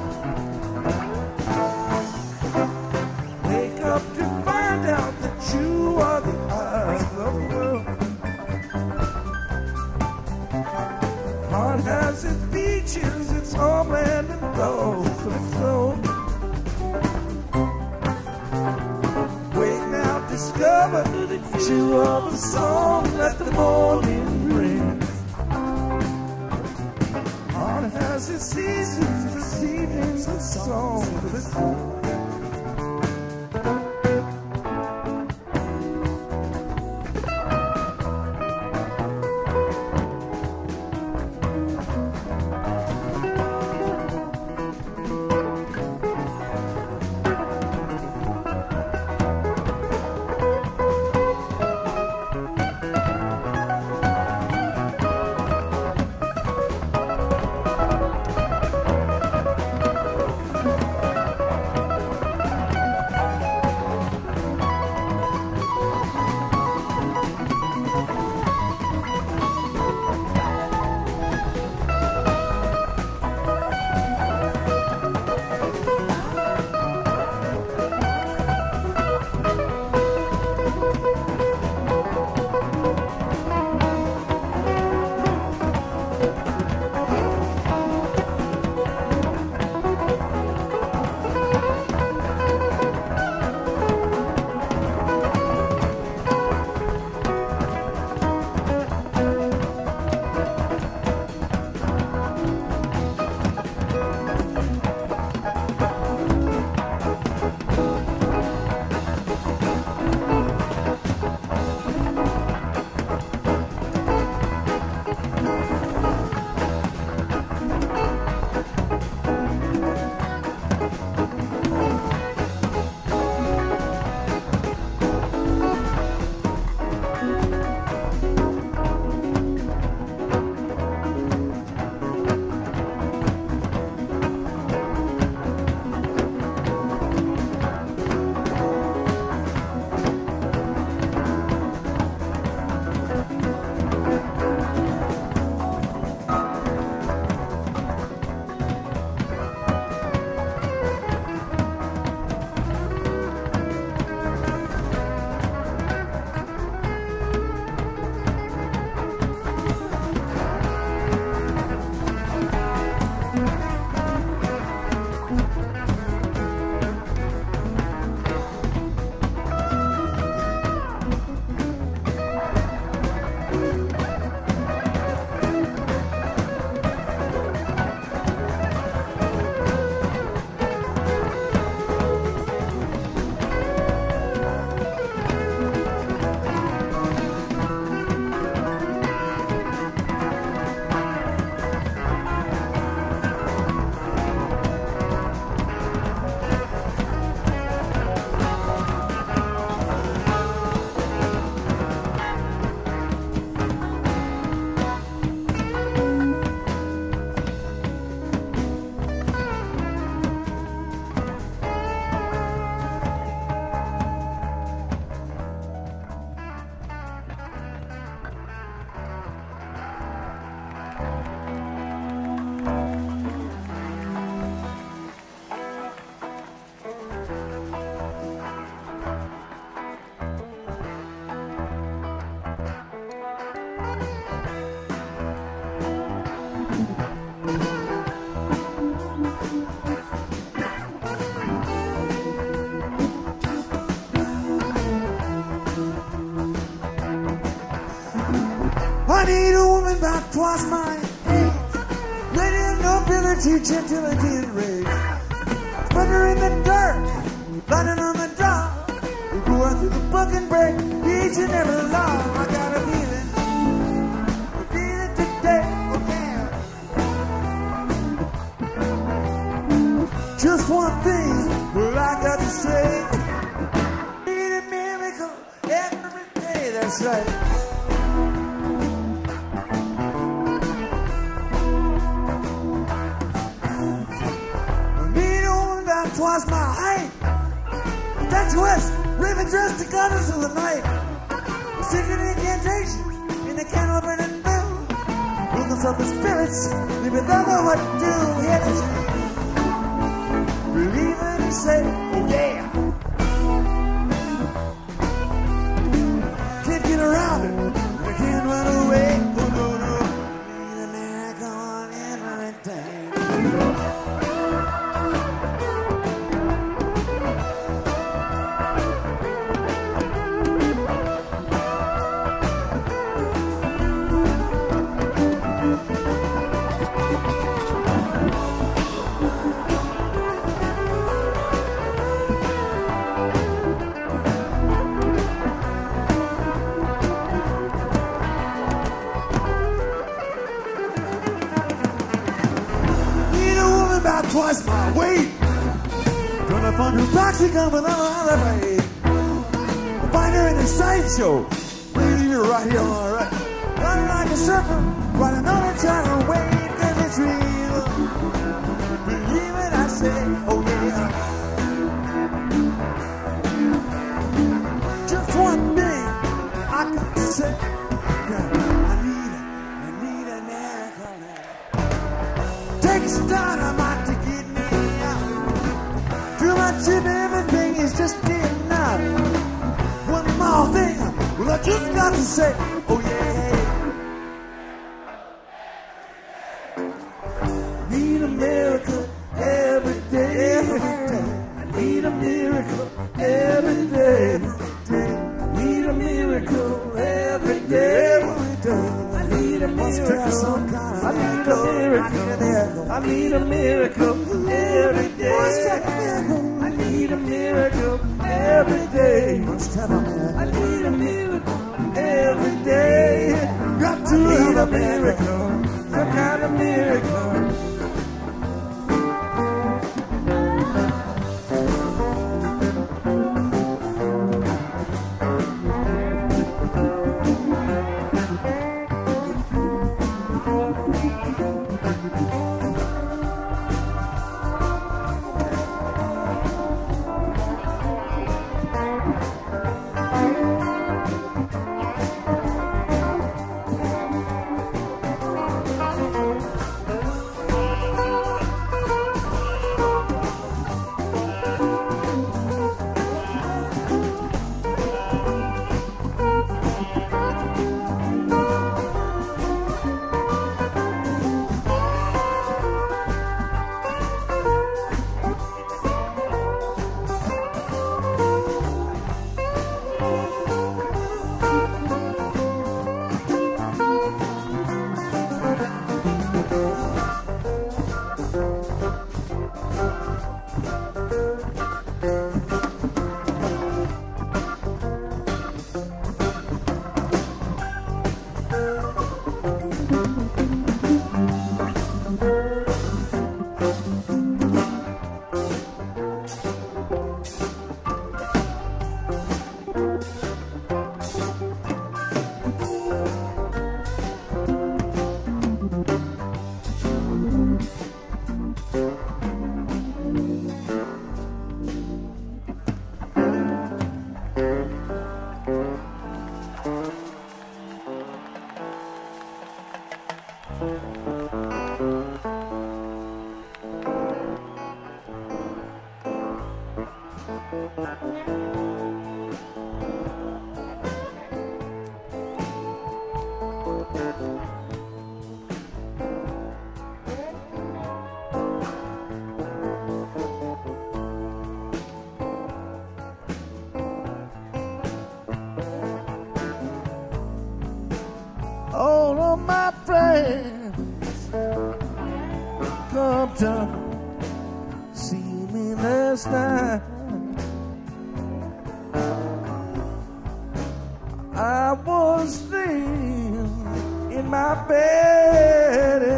To of the song that the morning brings. Art has its seasons, its evenings, its songs, its twice my nobility, gentility, do. That's me last night. I was there in my bed.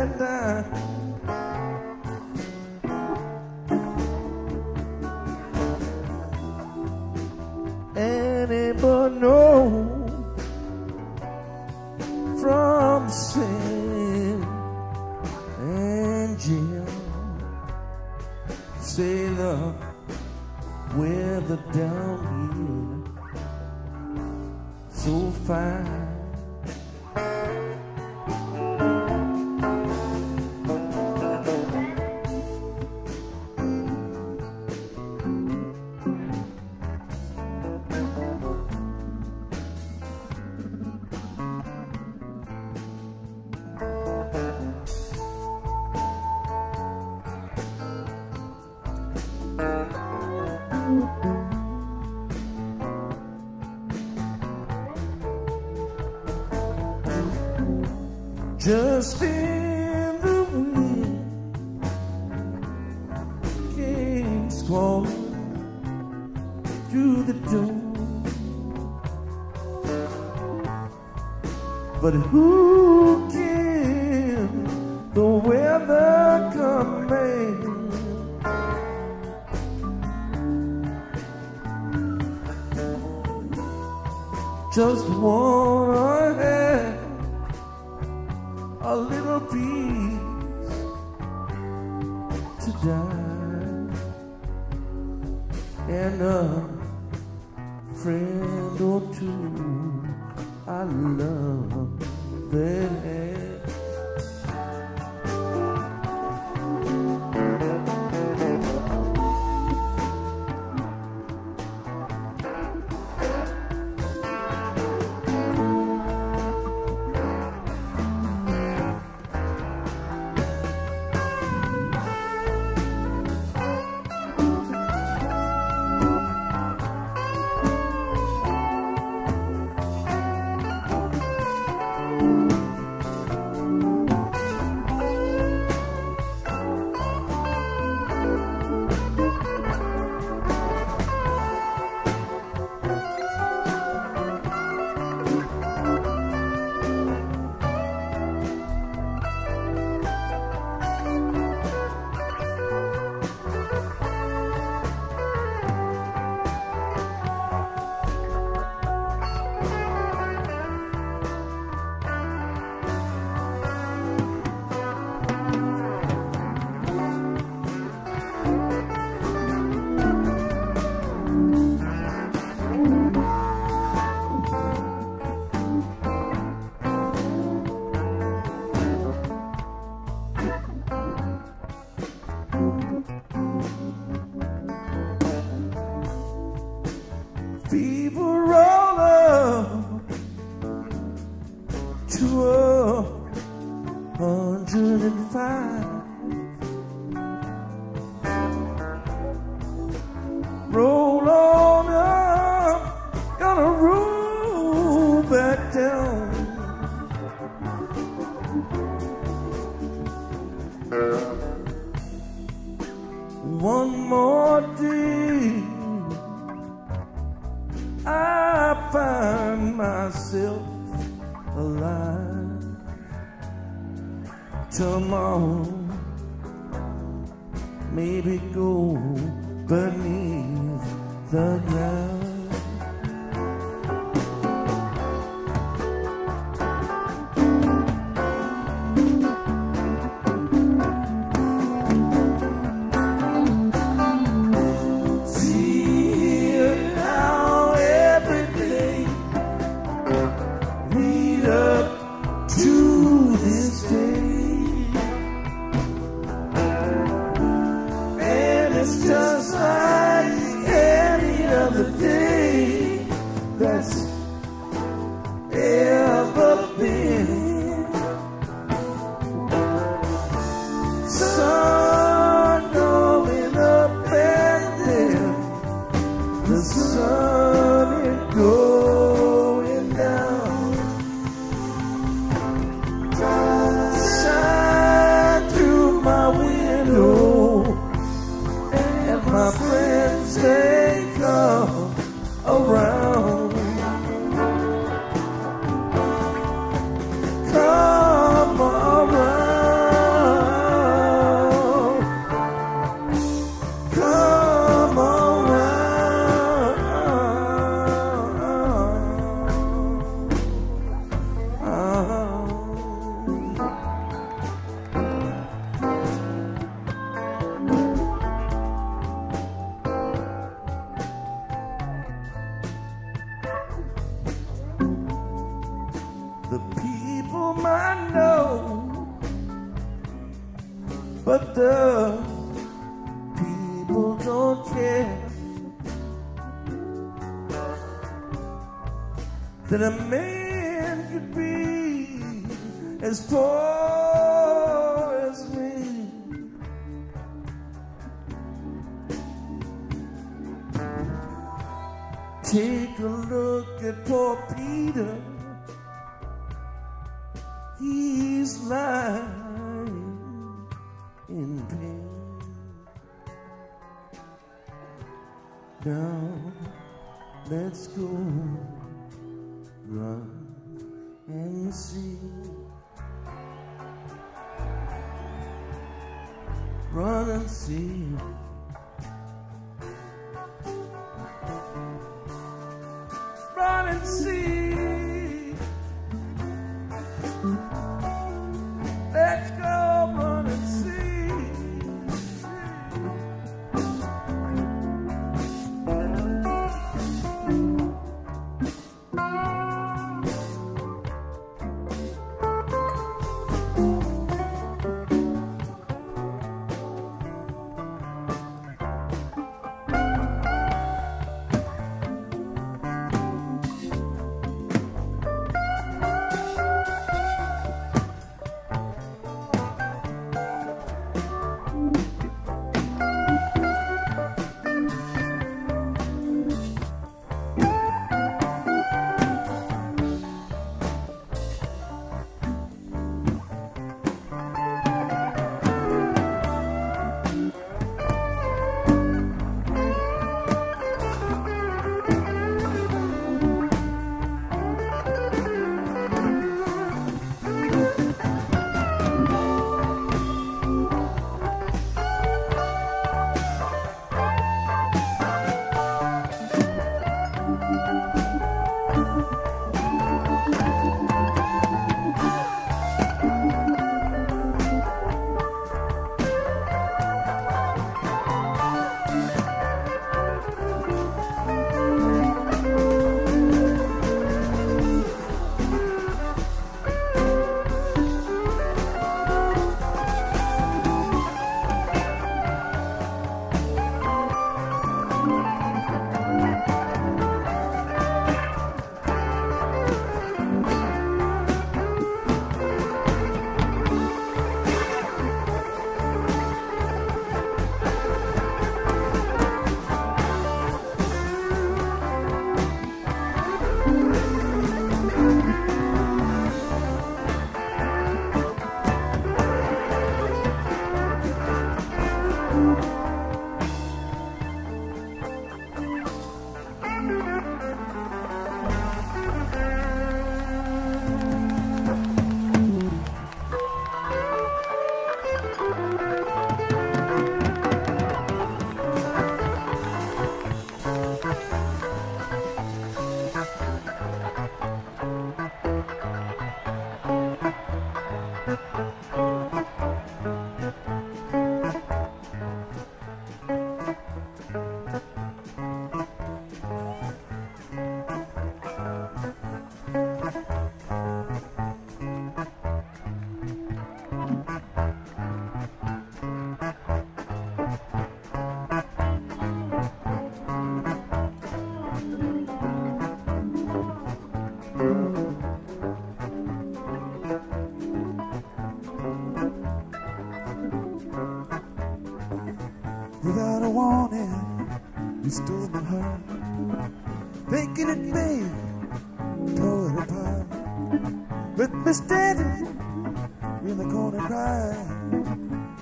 But who can the weather command? Just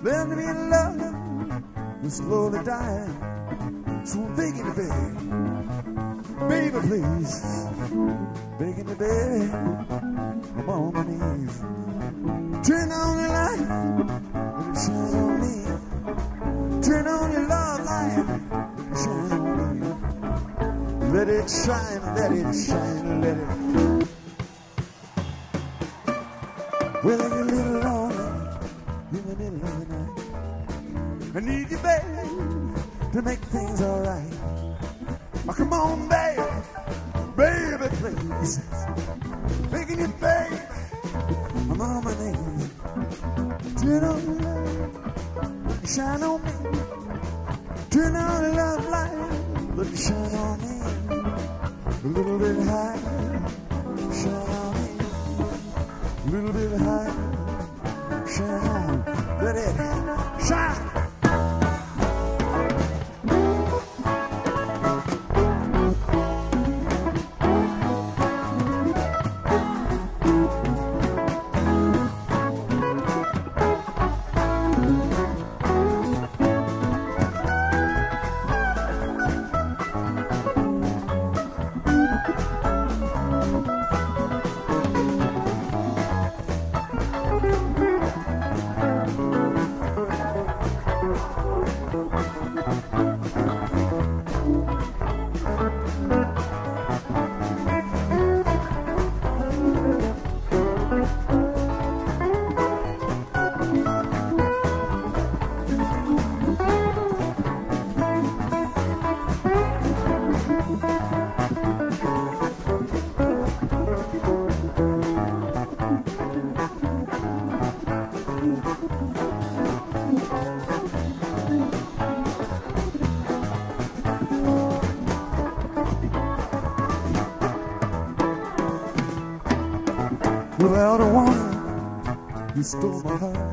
learn to be in love, you slowly dying. So I'm begging you, baby, baby, please, begging you, baby, I'm on my knees. Turn on the light, let it shine on me. Turn on your love light, shine on me. Let it shine, let it shine, let it. You stole my heart.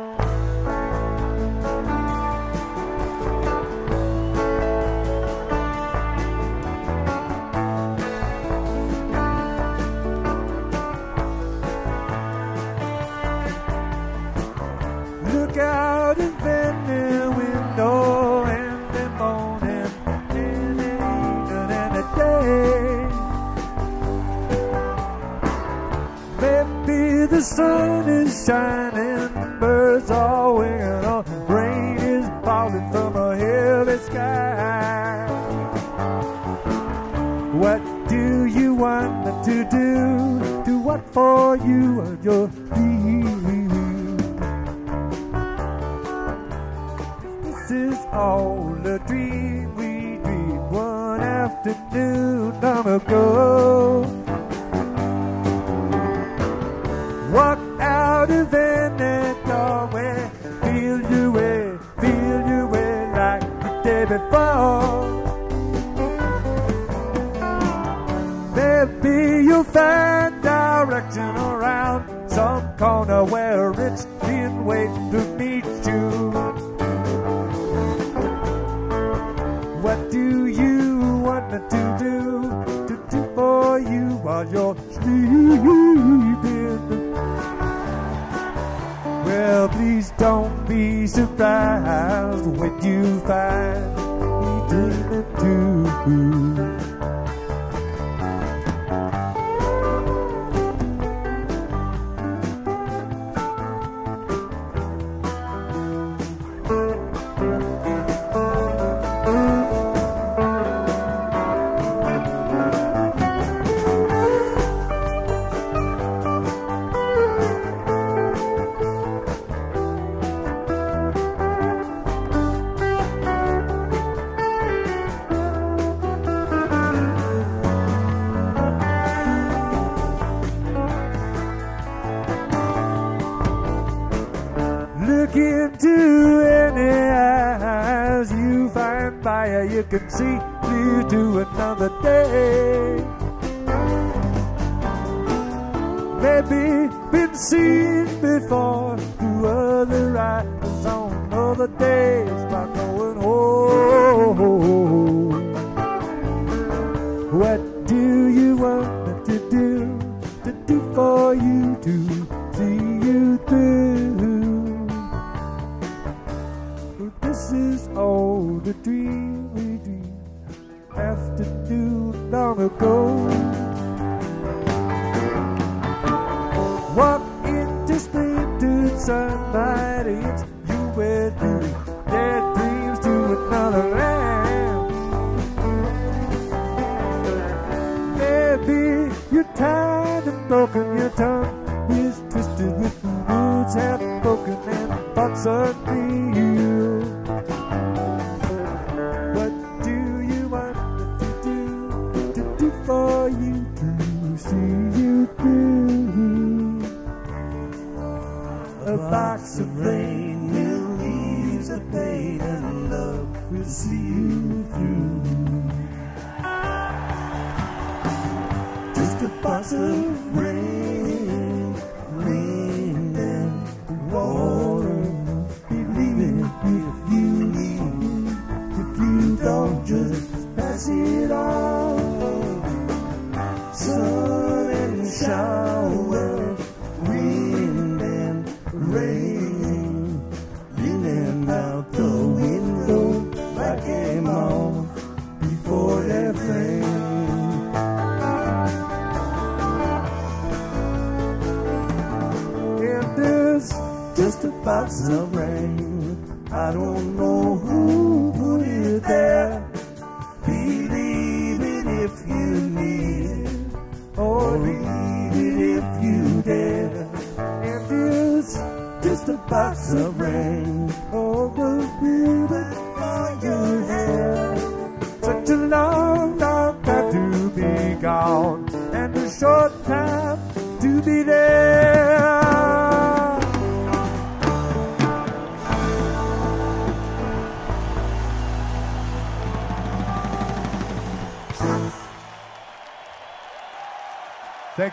Look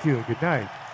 you. Good night.